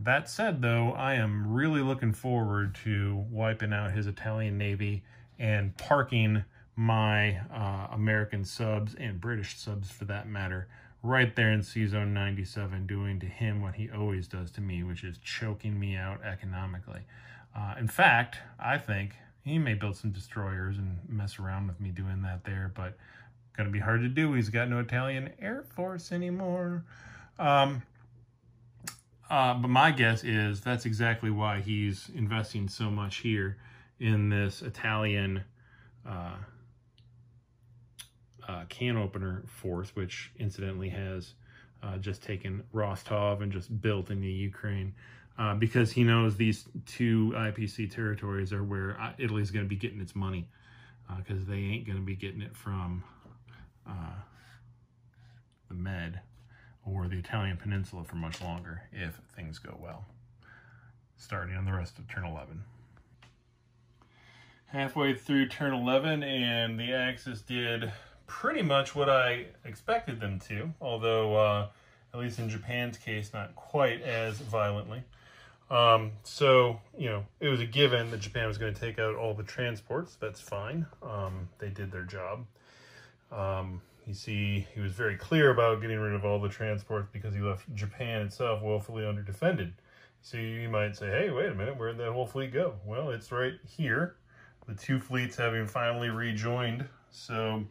That said, though, I am really looking forward to wiping out his Italian Navy and parking my uh, American subs and British subs for that matter right there in Sea Zone 97, doing to him what he always does to me, which is choking me out economically. Uh, in fact, I think he may build some destroyers and mess around with me doing that there, but gonna be hard to do. He's got no Italian Air Force anymore. Um, uh, but my guess is that's exactly why he's investing so much here in this Italian uh, uh, can opener force, which incidentally has uh, just taken Rostov and just built in the Ukraine. Uh, because he knows these two IPC territories are where uh, Italy's going to be getting its money, because uh, they ain't going to be getting it from the Med or the Italian peninsula for much longer if things go well. Starting on the rest of turn 11 halfway through turn 11 and the Axis did pretty much what I expected them to, although uh, at least in Japan's case, not quite as violently. Um, so, you know, it was a given that Japan was going to take out all the transports. That's fine. Um, they did their job. Um, you see, he was very clear about getting rid of all the transports because he left Japan itself woefully underdefended. So you might say, hey, wait a minute, where'd that whole fleet go? Well, it's right here the two fleets having finally rejoined. So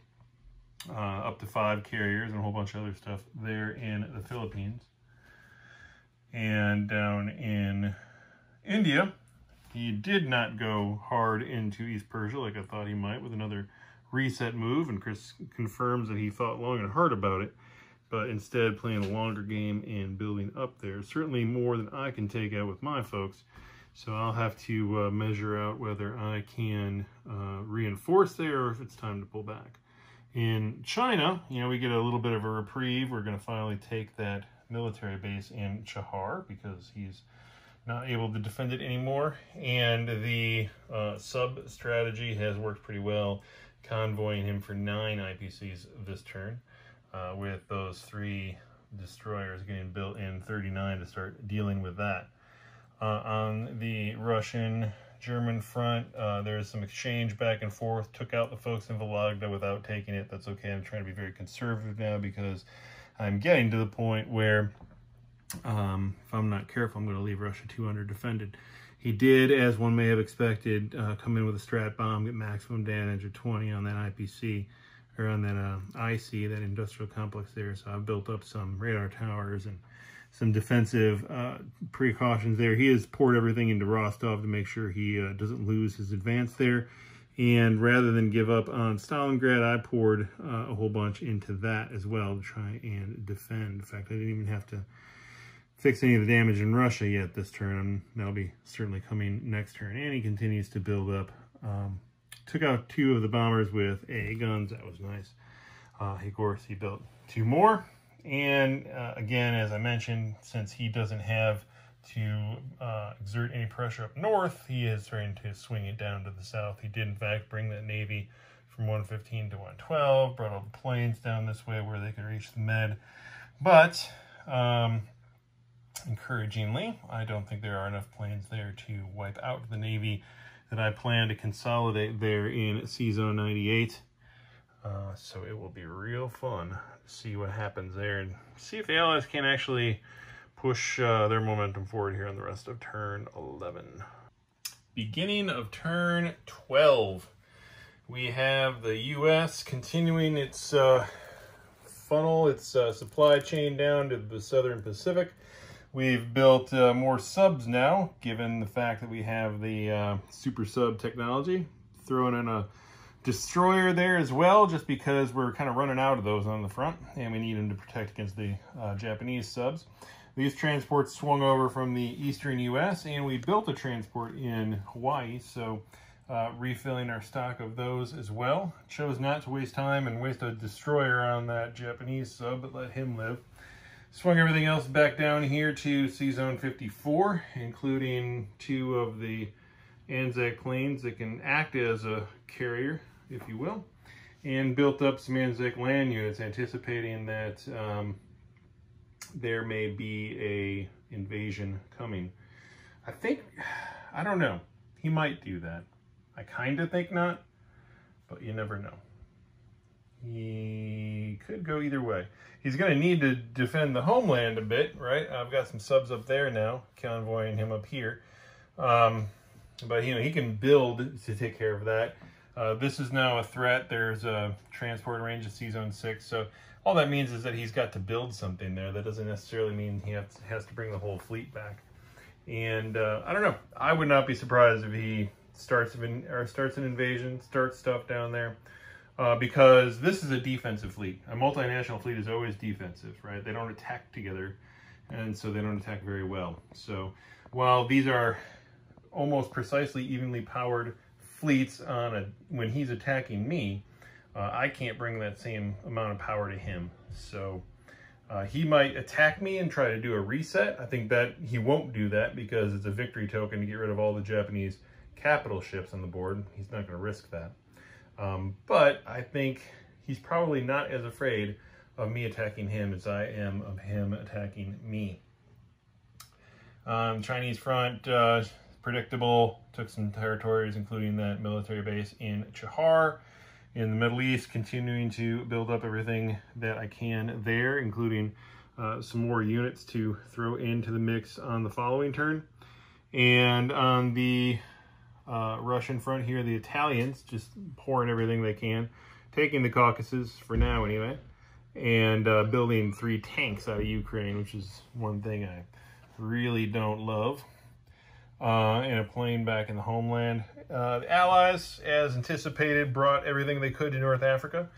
uh, up to five carriers and a whole bunch of other stuff there in the Philippines. And down in India, he did not go hard into East Persia like I thought he might with another reset move. And Chris confirms that he thought long and hard about it, but instead playing a longer game and building up there. Certainly more than I can take out with my folks. So I'll have to uh, measure out whether I can uh, reinforce there or if it's time to pull back. In China, you know, we get a little bit of a reprieve. We're going to finally take that military base in Chahar because he's not able to defend it anymore. And the uh, sub strategy has worked pretty well, convoying him for nine IPCs this turn, uh, with those three destroyers getting built in 39 to start dealing with that. Uh, on the Russian German front, uh, there's some exchange back and forth. Took out the folks in Vologda without taking it. That's okay. I'm trying to be very conservative now because I'm getting to the point where um, if I'm not careful, I'm going to leave Russia 200 defended. He did, as one may have expected, uh, come in with a strat bomb, get maximum damage of 20 on that IPC, or on that uh, IC, that industrial complex there. So I've built up some radar towers and some defensive uh, precautions there. He has poured everything into Rostov to make sure he uh, doesn't lose his advance there. And rather than give up on Stalingrad, I poured uh, a whole bunch into that as well to try and defend. In fact, I didn't even have to fix any of the damage in Russia yet this turn. That'll be certainly coming next turn. And he continues to build up. Um, took out two of the bombers with AA guns. That was nice. Uh, of course, he built two more. And uh, again, as I mentioned, since he doesn't have to uh, exert any pressure up north, he is trying to swing it down to the south. He did, in fact, bring that Navy from 115 to 112, brought all the planes down this way where they could reach the Med. But um, encouragingly, I don't think there are enough planes there to wipe out the Navy that I plan to consolidate there in Sea Zone 98. Uh, so it will be real fun to see what happens there and see if the Allies can actually push uh, their momentum forward here on the rest of turn 11. Beginning of turn 12. We have the U.S. continuing its uh, funnel, its uh, supply chain down to the Southern Pacific. We've built uh, more subs now, given the fact that we have the uh, super sub technology. Throwing in a destroyer there as well, just because we're kind of running out of those on the front, and we need them to protect against the uh, Japanese subs. These transports swung over from the eastern U.S., and we built a transport in Hawaii, so uh, refilling our stock of those as well. Chose not to waste time and waste a destroyer on that Japanese sub, but let him live. Swung everything else back down here to Sea Zone 54, including two of the Anzac planes that can act as a carrier, if you will, and built up some Anzac land units, anticipating that um, there may be a invasion coming. I think, I don't know, he might do that. I kind of think not, but you never know. He could go either way. He's going to need to defend the homeland a bit, right? I've got some subs up there now, convoying him up here. Um, but, you know, he can build to take care of that. Uh, this is now a threat. There's a transport range of Sea Zone 6. So all that means is that he's got to build something there. That doesn't necessarily mean he has, has to bring the whole fleet back. And uh, I don't know. I would not be surprised if he starts, or starts an invasion, starts stuff down there uh, because this is a defensive fleet. A multinational fleet is always defensive, right? They don't attack together, and so they don't attack very well. So while these are almost precisely evenly powered fleets on a when he's attacking me, uh, I can't bring that same amount of power to him. So uh, he might attack me and try to do a reset. I think that he won't do that because it's a victory token to get rid of all the Japanese capital ships on the board. He's not going to risk that. Um, but I think he's probably not as afraid of me attacking him as I am of him attacking me. Um, Chinese front, uh, predictable, took some territories, including that military base in Chahar. In the Middle East, continuing to build up everything that I can there, including uh, some more units to throw into the mix on the following turn. And on the uh, Russian front here, the Italians just pouring everything they can, taking the Caucasus for now anyway, and uh, building three tanks out of Ukraine, which is one thing I really don't love. Uh, and a plane back in the homeland. Uh, the Allies, as anticipated, brought everything they could to North Africa.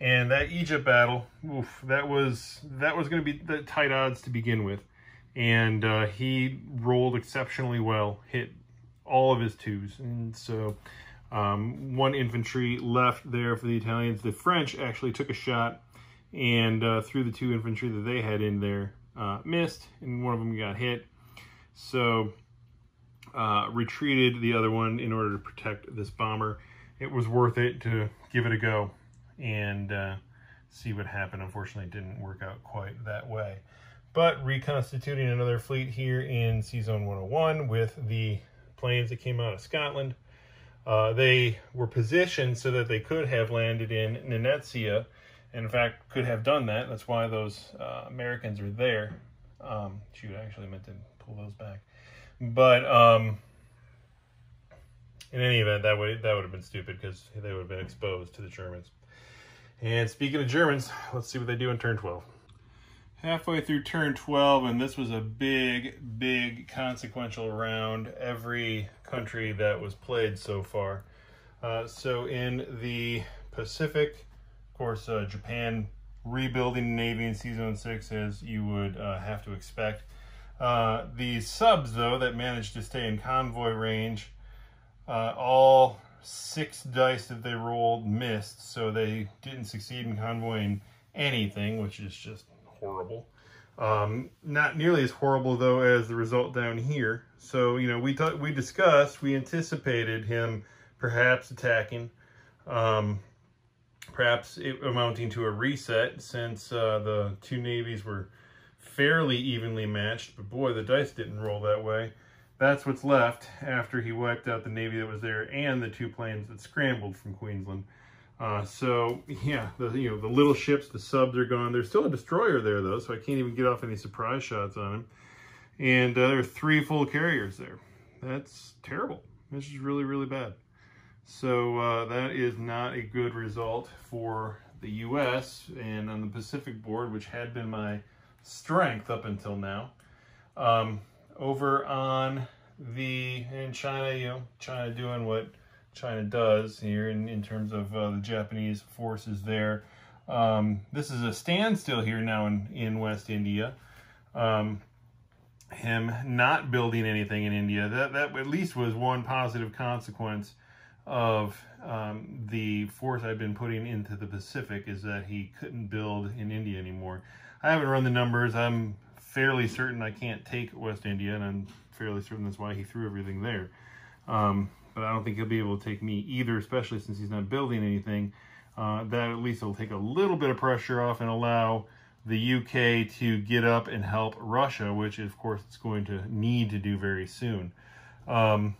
And that Egypt battle, oof, that was that was going to be the tight odds to begin with. And uh, he rolled exceptionally well, hit all of his twos. And so um, one infantry left there for the Italians. The French actually took a shot and uh, threw the two infantry that they had in there, uh, missed, and one of them got hit. So uh, retreated the other one in order to protect this bomber. It was worth it to give it a go and uh, see what happened. Unfortunately, it didn't work out quite that way. But reconstituting another fleet here in Sea Zone 101 with the planes that came out of Scotland. Uh, they were positioned so that they could have landed in Nenetsia, and in fact could have done that. That's why those uh, Americans are there. Um, shoot, I actually meant to pull those back. But um, in any event, that would that would have been stupid because they would have been exposed to the Germans. And speaking of Germans, let's see what they do in turn 12. Halfway through turn 12, and this was a big, big consequential round. Every country that was played so far. Uh, so in the Pacific, of course, uh, Japan rebuilding Navy in Sea Zone six as you would uh, have to expect. Uh, the subs, though, that managed to stay in convoy range, uh, all six dice that they rolled missed, so they didn't succeed in convoying anything, which is just horrible. Um, not nearly as horrible though as the result down here. So you know we thought we discussed, we anticipated him perhaps attacking, um, perhaps amounting to a reset since uh, the two navies were fairly evenly matched. But boy, the dice didn't roll that way. That's what's left after he wiped out the navy that was there and the two planes that scrambled from Queensland. Uh, so yeah, the you know the little ships, the subs are gone. There's still a destroyer there though, so I can't even get off any surprise shots on him. And uh, there are three full carriers there. That's terrible. This is really really bad. So uh, that is not a good result for the U.S. and on the Pacific board, which had been my strength up until now. Um, over on the in China, you know, China doing what China does here in, in terms of uh, the Japanese forces there. Um, this is a standstill here now in, in West India. Um, him not building anything in India, that, that at least was one positive consequence of um, the force I've been putting into the Pacific is that he couldn't build in India anymore. I haven't run the numbers. I'm fairly certain I can't take West India, and I'm fairly certain that's why he threw everything there. Um, but I don't think he'll be able to take me either, especially since he's not building anything. Uh, that at least will take a little bit of pressure off and allow the UK to get up and help Russia, which of course it's going to need to do very soon. Um,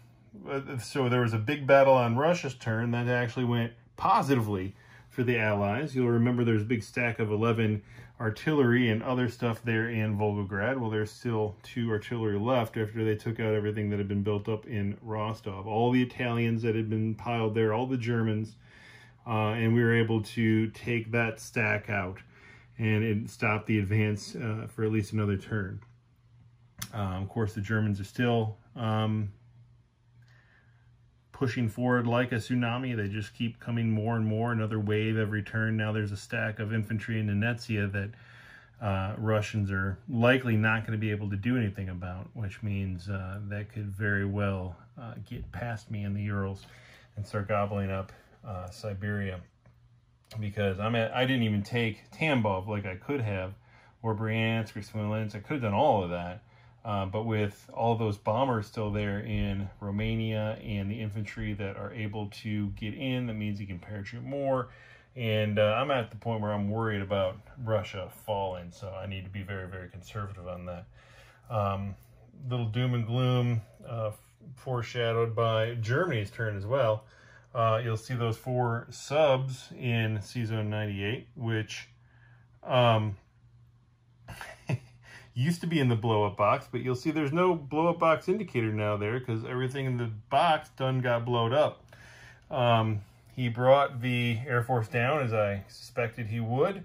so there was a big battle on Russia's turn that actually went positively for the Allies. You'll remember there's a big stack of 11 artillery and other stuff there in Volgograd. Well, there's still two artillery left after they took out everything that had been built up in Rostov. All the Italians that had been piled there, all the Germans, uh, and we were able to take that stack out and it stopped the advance uh, for at least another turn. Um, of course, the Germans are still um, pushing forward like a tsunami. They just keep coming more and more, another wave every turn. Now there's a stack of infantry in Nenetsia that uh, Russians are likely not going to be able to do anything about, which means uh, that could very well uh, get past me in the Urals and start gobbling up uh, Siberia. Because I'm at, I didn't even take Tambov like I could have, or Bryansk or Smolensk. I could have done all of that. Uh, but with all those bombers still there in Romania and the infantry that are able to get in, that means you can parachute more. And uh, I'm at the point where I'm worried about Russia falling, so I need to be very, very conservative on that. Um, little doom and gloom uh, foreshadowed by Germany's turn as well. Uh, you'll see those four subs in Sea Zone 98, which um, used to be in the blow up box, but you'll see there's no blow up box indicator now there because everything in the box done got blowed up. Um, he brought the Air Force down as I suspected he would,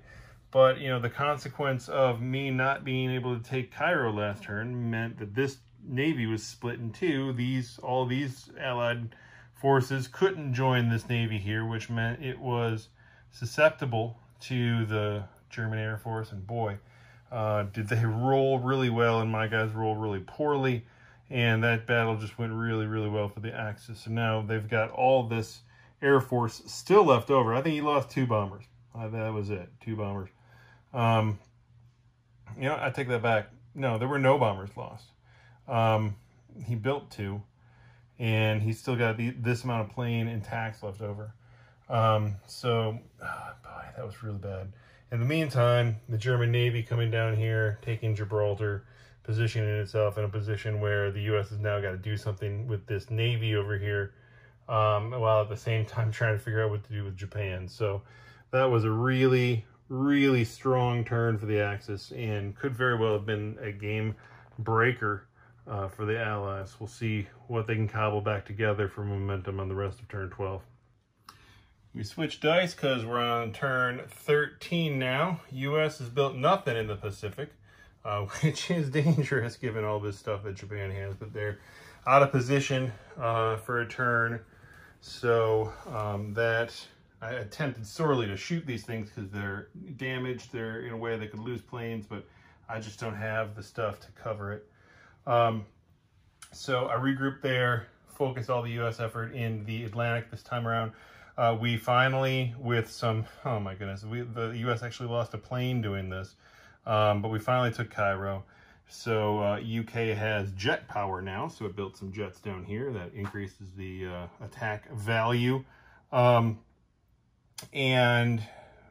but you know the consequence of me not being able to take Cairo last turn meant that this Navy was split in two. These all these Allied forces couldn't join this Navy here, which meant it was susceptible to the German Air Force, and boy, uh, did they roll really well and my guys roll really poorly? And that battle just went really, really well for the Axis. So now they've got all this Air Force still left over. I think he lost two bombers. Uh, that was it, two bombers. Um, you know, I take that back. No, there were no bombers lost. Um, he built two, and he's still got the, this amount of plane and tax left over. Um, so, oh, boy, that was really bad. In the meantime, the German Navy coming down here, taking Gibraltar, positioning itself in a position where the U.S. has now got to do something with this Navy over here, um, while at the same time trying to figure out what to do with Japan. So that was a really, really strong turn for the Axis and could very well have been a game breaker uh, for the Allies. We'll see what they can cobble back together for momentum on the rest of turn 12. We switch dice because we're on turn 13 now. U.S. has built nothing in the Pacific, uh, which is dangerous given all this stuff that Japan has, but they're out of position uh, for a turn. So um, that I attempted sorely to shoot these things because they're damaged. They're in a way they could lose planes, but I just don't have the stuff to cover it. Um, so I regrouped there, focused all the U.S. effort in the Atlantic this time around. Uh, we finally, with some, oh my goodness, we, the U.S. actually lost a plane doing this, um, but we finally took Cairo. So uh, UK has jet power now, so it built some jets down here. That increases the uh, attack value. Um, and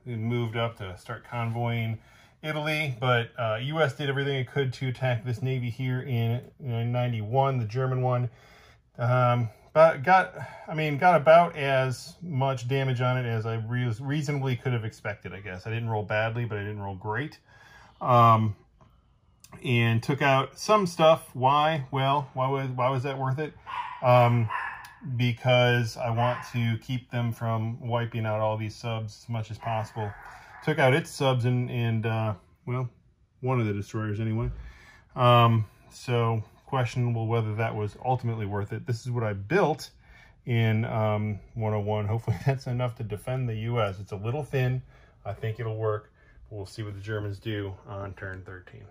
we moved up to start convoying Italy, but uh, U.S. did everything it could to attack this navy here in, in 91, the German one. Um, but got, I mean, got about as much damage on it as I re reasonably could have expected, I guess. I didn't roll badly, but I didn't roll great. Um, and took out some stuff. Why? Well, why was, why was that worth it? Um, because I want to keep them from wiping out all these subs as much as possible. Took out its subs and, and uh, well, one of the destroyers anyway. Um, so questionable whether that was ultimately worth it. This is what I built in um, 101. Hopefully that's enough to defend the U.S. It's a little thin. I think it'll work. We'll see what the Germans do on turn 13.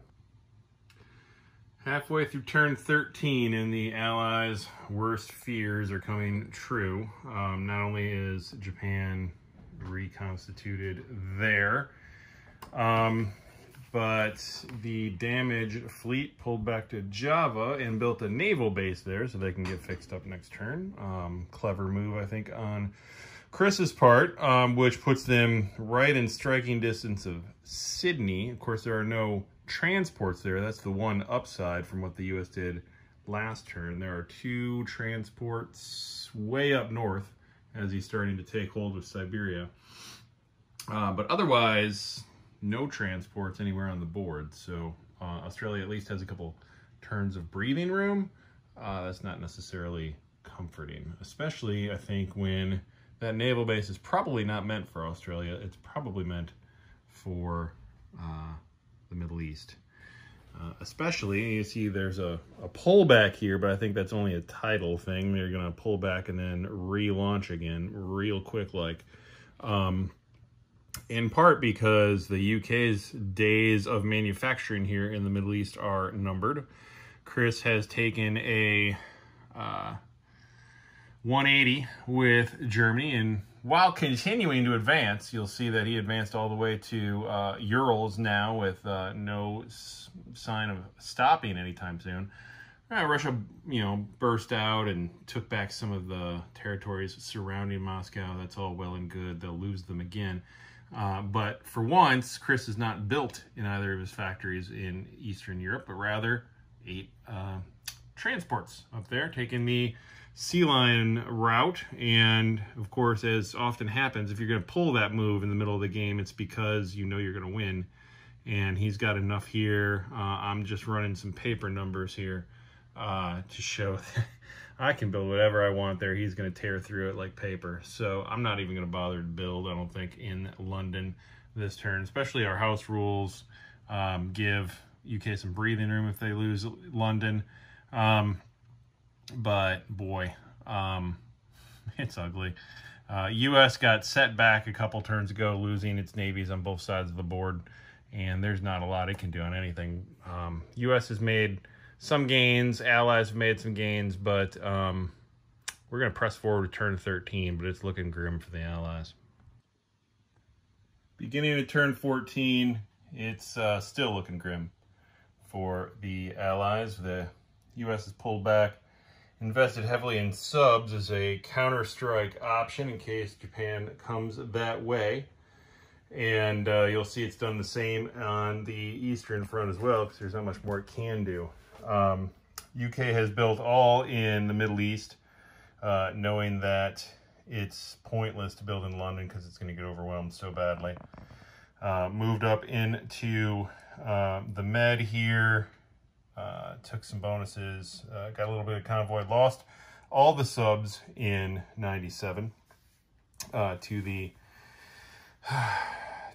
Halfway through turn 13 and the Allies' worst fears are coming true. Um, not only is Japan reconstituted there, um, but the damaged fleet pulled back to Java and built a naval base there so they can get fixed up next turn. Um, clever move, I think, on Chris's part, um, which puts them right in striking distance of Sydney. Of course, there are no transports there. That's the one upside from what the U.S. did last turn. There are two transports way up north as he's starting to take hold of Siberia. Uh, but otherwise, no transports anywhere on the board. So uh, Australia at least has a couple turns of breathing room. Uh, that's not necessarily comforting, especially I think when that naval base is probably not meant for Australia. It's probably meant for uh, the Middle East. Uh, especially, you see there's a, a pullback here, but I think that's only a tidal thing. They're going to pull back and then relaunch again real quick like. Um, in part because the UK's days of manufacturing here in the Middle East are numbered. Chris has taken a uh, 180 with Germany, and while continuing to advance, you'll see that he advanced all the way to uh, Urals now with uh, no sign of stopping anytime soon. Uh, Russia, you know, burst out and took back some of the territories surrounding Moscow. That's all well and good. They'll lose them again. Uh, but for once, Chris is not built in either of his factories in Eastern Europe, but rather eight uh, transports up there, taking the Sea Lion route. And of course, as often happens, if you're going to pull that move in the middle of the game, it's because you know you're going to win. And he's got enough here. Uh, I'm just running some paper numbers here uh, to show that I can build whatever I want there. He's going to tear through it like paper. So I'm not even going to bother to build, I don't think, in London this turn. Especially our house rules um, give UK some breathing room if they lose London. Um, but boy, um, it's ugly. Uh, U.S. got set back a couple turns ago, losing its navies on both sides of the board, and there's not a lot it can do on anything. Um, U.S. has made some gains. Allies have made some gains, but um, we're going to press forward to turn 13, but it's looking grim for the Allies. Beginning of turn 14, it's uh, still looking grim for the Allies. The U.S. has pulled back, invested heavily in subs as a counter-strike option in case Japan comes that way. And uh, you'll see it's done the same on the eastern front as well because there's not much more it can do. Um, UK has built all in the Middle East, uh, knowing that it's pointless to build in London because it's going to get overwhelmed so badly. Uh, moved up into uh, the med here, uh, took some bonuses, uh, got a little bit of convoy, lost all the subs in 97 uh, to the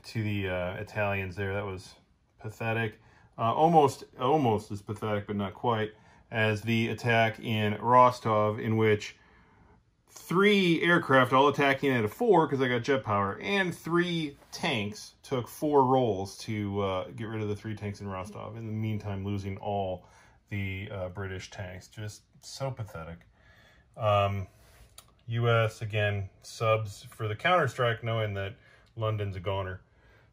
to the Italians there. That was pathetic. Uh, almost, almost as pathetic, but not quite, as the attack in Rostov, in which three aircraft, all attacking at a four because I got jet power, and three tanks took four rolls to uh, get rid of the three tanks in Rostov. In the meantime, losing all the uh, British tanks. Just so pathetic. Um, U.S. again subs for the counter-strike, knowing that London's a goner.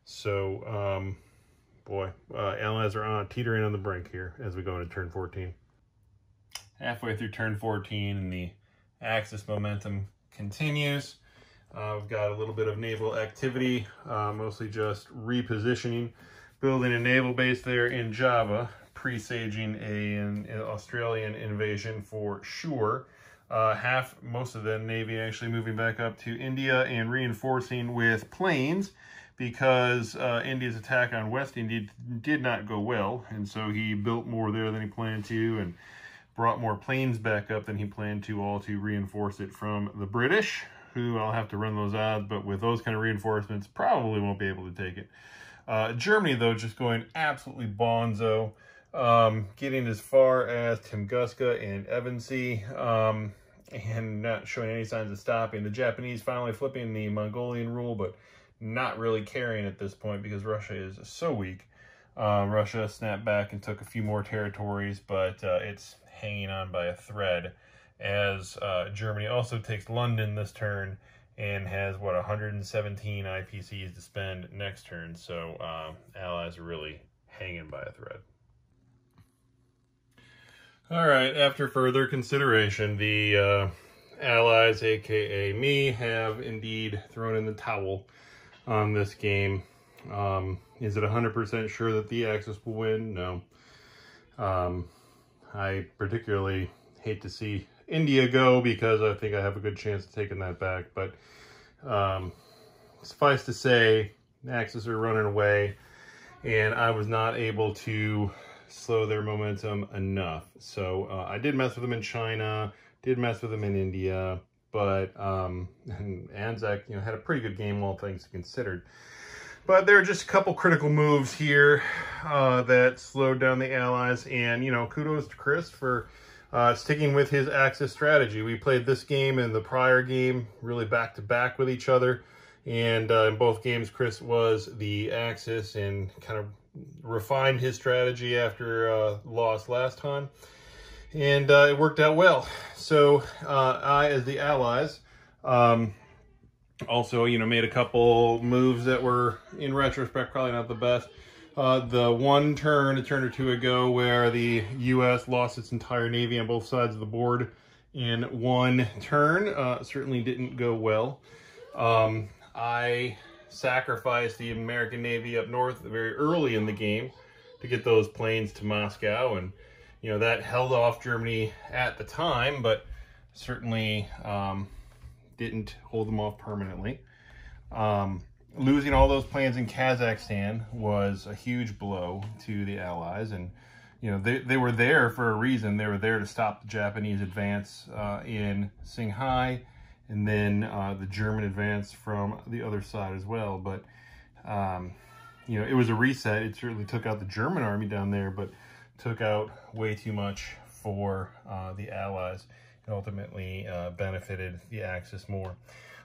So, um, boy, uh, are on teetering on the brink here as we go into turn 14. Halfway through turn 14, and the Axis momentum continues. Uh, we've got a little bit of naval activity, uh, mostly just repositioning, building a naval base there in Java, presaging a, an, an Australian invasion for sure. Uh, half, most of the Navy actually moving back up to India and reinforcing with planes because uh, India's attack on West India did not go well. And so he built more there than he planned to and brought more planes back up than he planned to, all to reinforce it from the British, who I'll have to run those odds, but with those kind of reinforcements, probably won't be able to take it. Uh, Germany, though, just going absolutely bonzo, um, getting as far as Tunguska and Evansy, um, and not showing any signs of stopping. The Japanese finally flipping the Mongolian rule, but not really caring at this point because Russia is so weak. Uh, Russia snapped back and took a few more territories, but uh, it's hanging on by a thread as uh, Germany also takes London this turn and has, what, 117 IPCs to spend next turn. So uh, Allies are really hanging by a thread. All right, after further consideration, the uh, Allies, aka me, have indeed thrown in the towel on this game. Um, is it 100% sure that the Axis will win? No. Um, I particularly hate to see India go because I think I have a good chance of taking that back. But um, suffice to say, Axis are running away, and I was not able to slow their momentum enough. So uh, I did mess with them in China, did mess with them in India, but um, and Anzac, you know, had a pretty good game, all things considered. But there are just a couple critical moves here uh, that slowed down the Allies. And, you know, kudos to Chris for uh, sticking with his Axis strategy. We played this game and the prior game really back-to-back -back with each other. And uh, in both games, Chris was the Axis and kind of refined his strategy after uh, loss last time. And uh, it worked out well. So uh, I, as the Allies, um, also, you know, made a couple moves that were, in retrospect, probably not the best. Uh, the one turn, a turn or two ago, where the U.S. lost its entire Navy on both sides of the board in one turn, uh, certainly didn't go well. Um, I sacrificed the American Navy up north very early in the game to get those planes to Moscow, and, you know, that held off Germany at the time, but certainly... Um, didn't hold them off permanently. Um, losing all those planes in Kazakhstan was a huge blow to the Allies. And, you know, they, they were there for a reason. They were there to stop the Japanese advance uh, in Tsinghai and then uh, the German advance from the other side as well. But, um, you know, it was a reset. It certainly took out the German army down there, but took out way too much for uh, the Allies and ultimately uh, benefited the Axis more.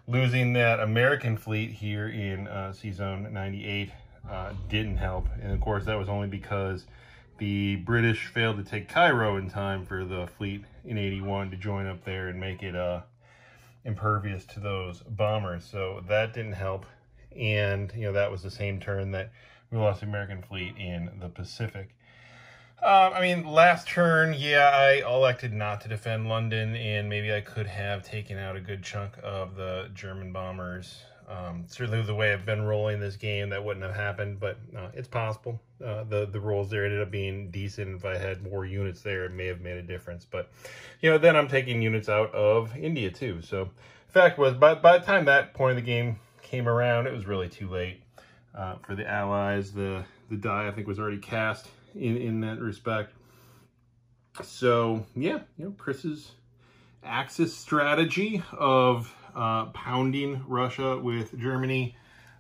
Losing that American fleet here in uh, Sea Zone 98 uh, didn't help. And of course, that was only because the British failed to take Cairo in time for the fleet in 81 to join up there and make it uh, impervious to those bombers. So that didn't help. And, you know, that was the same turn that we lost the American fleet in the Pacific. Um, I mean, last turn, yeah, I elected not to defend London, and maybe I could have taken out a good chunk of the German bombers. Um, certainly, the way I've been rolling this game, that wouldn't have happened, but uh, it's possible. Uh, the the rolls there ended up being decent. If I had more units there, it may have made a difference. But you know, then I'm taking units out of India too. So, fact was, by by the time that point of the game came around, it was really too late. uh, for the Allies. The the die I think was already cast in in that respect. So yeah, you know Chris's Axis strategy of uh, pounding Russia with Germany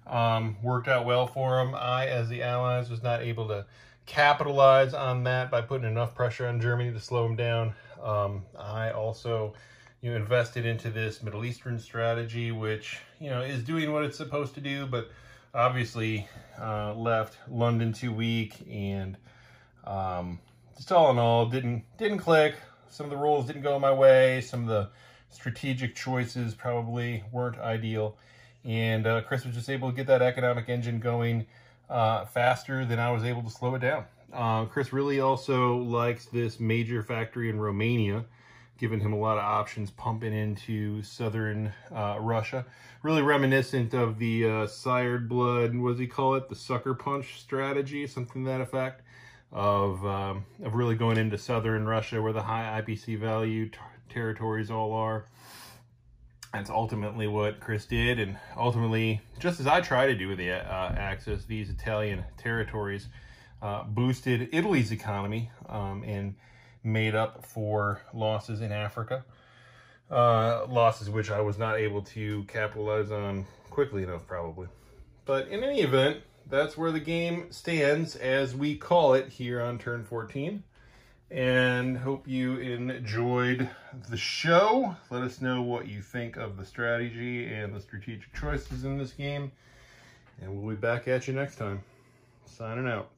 um, worked out well for him. I, as the Allies, was not able to capitalize on that by putting enough pressure on Germany to slow him down. Um, I also you know, invested into this Middle Eastern strategy, which, you know, is doing what it's supposed to do, but obviously uh, left London too weak and um, just all in all, didn't didn't click. Some of the rules didn't go my way. Some of the strategic choices probably weren't ideal. And uh, Chris was just able to get that economic engine going uh, faster than I was able to slow it down. Uh, Chris really also likes this major factory in Romania, giving him a lot of options pumping into southern uh, Russia. Really reminiscent of the uh, sired blood, what does he call it? The sucker punch strategy, something to that effect, of, um, of really going into southern Russia where the high IPC value territories all are. That's ultimately what Chris did, and ultimately, just as I try to do with the uh, Axis, these Italian territories uh, boosted Italy's economy um, and made up for losses in Africa. Uh, losses which I was not able to capitalize on quickly enough, probably. But in any event, that's where the game stands as we call it here on turn 14 and hope you enjoyed the show. Let us know what you think of the strategy and the strategic choices in this game. And we'll be back at you next time. Signing out.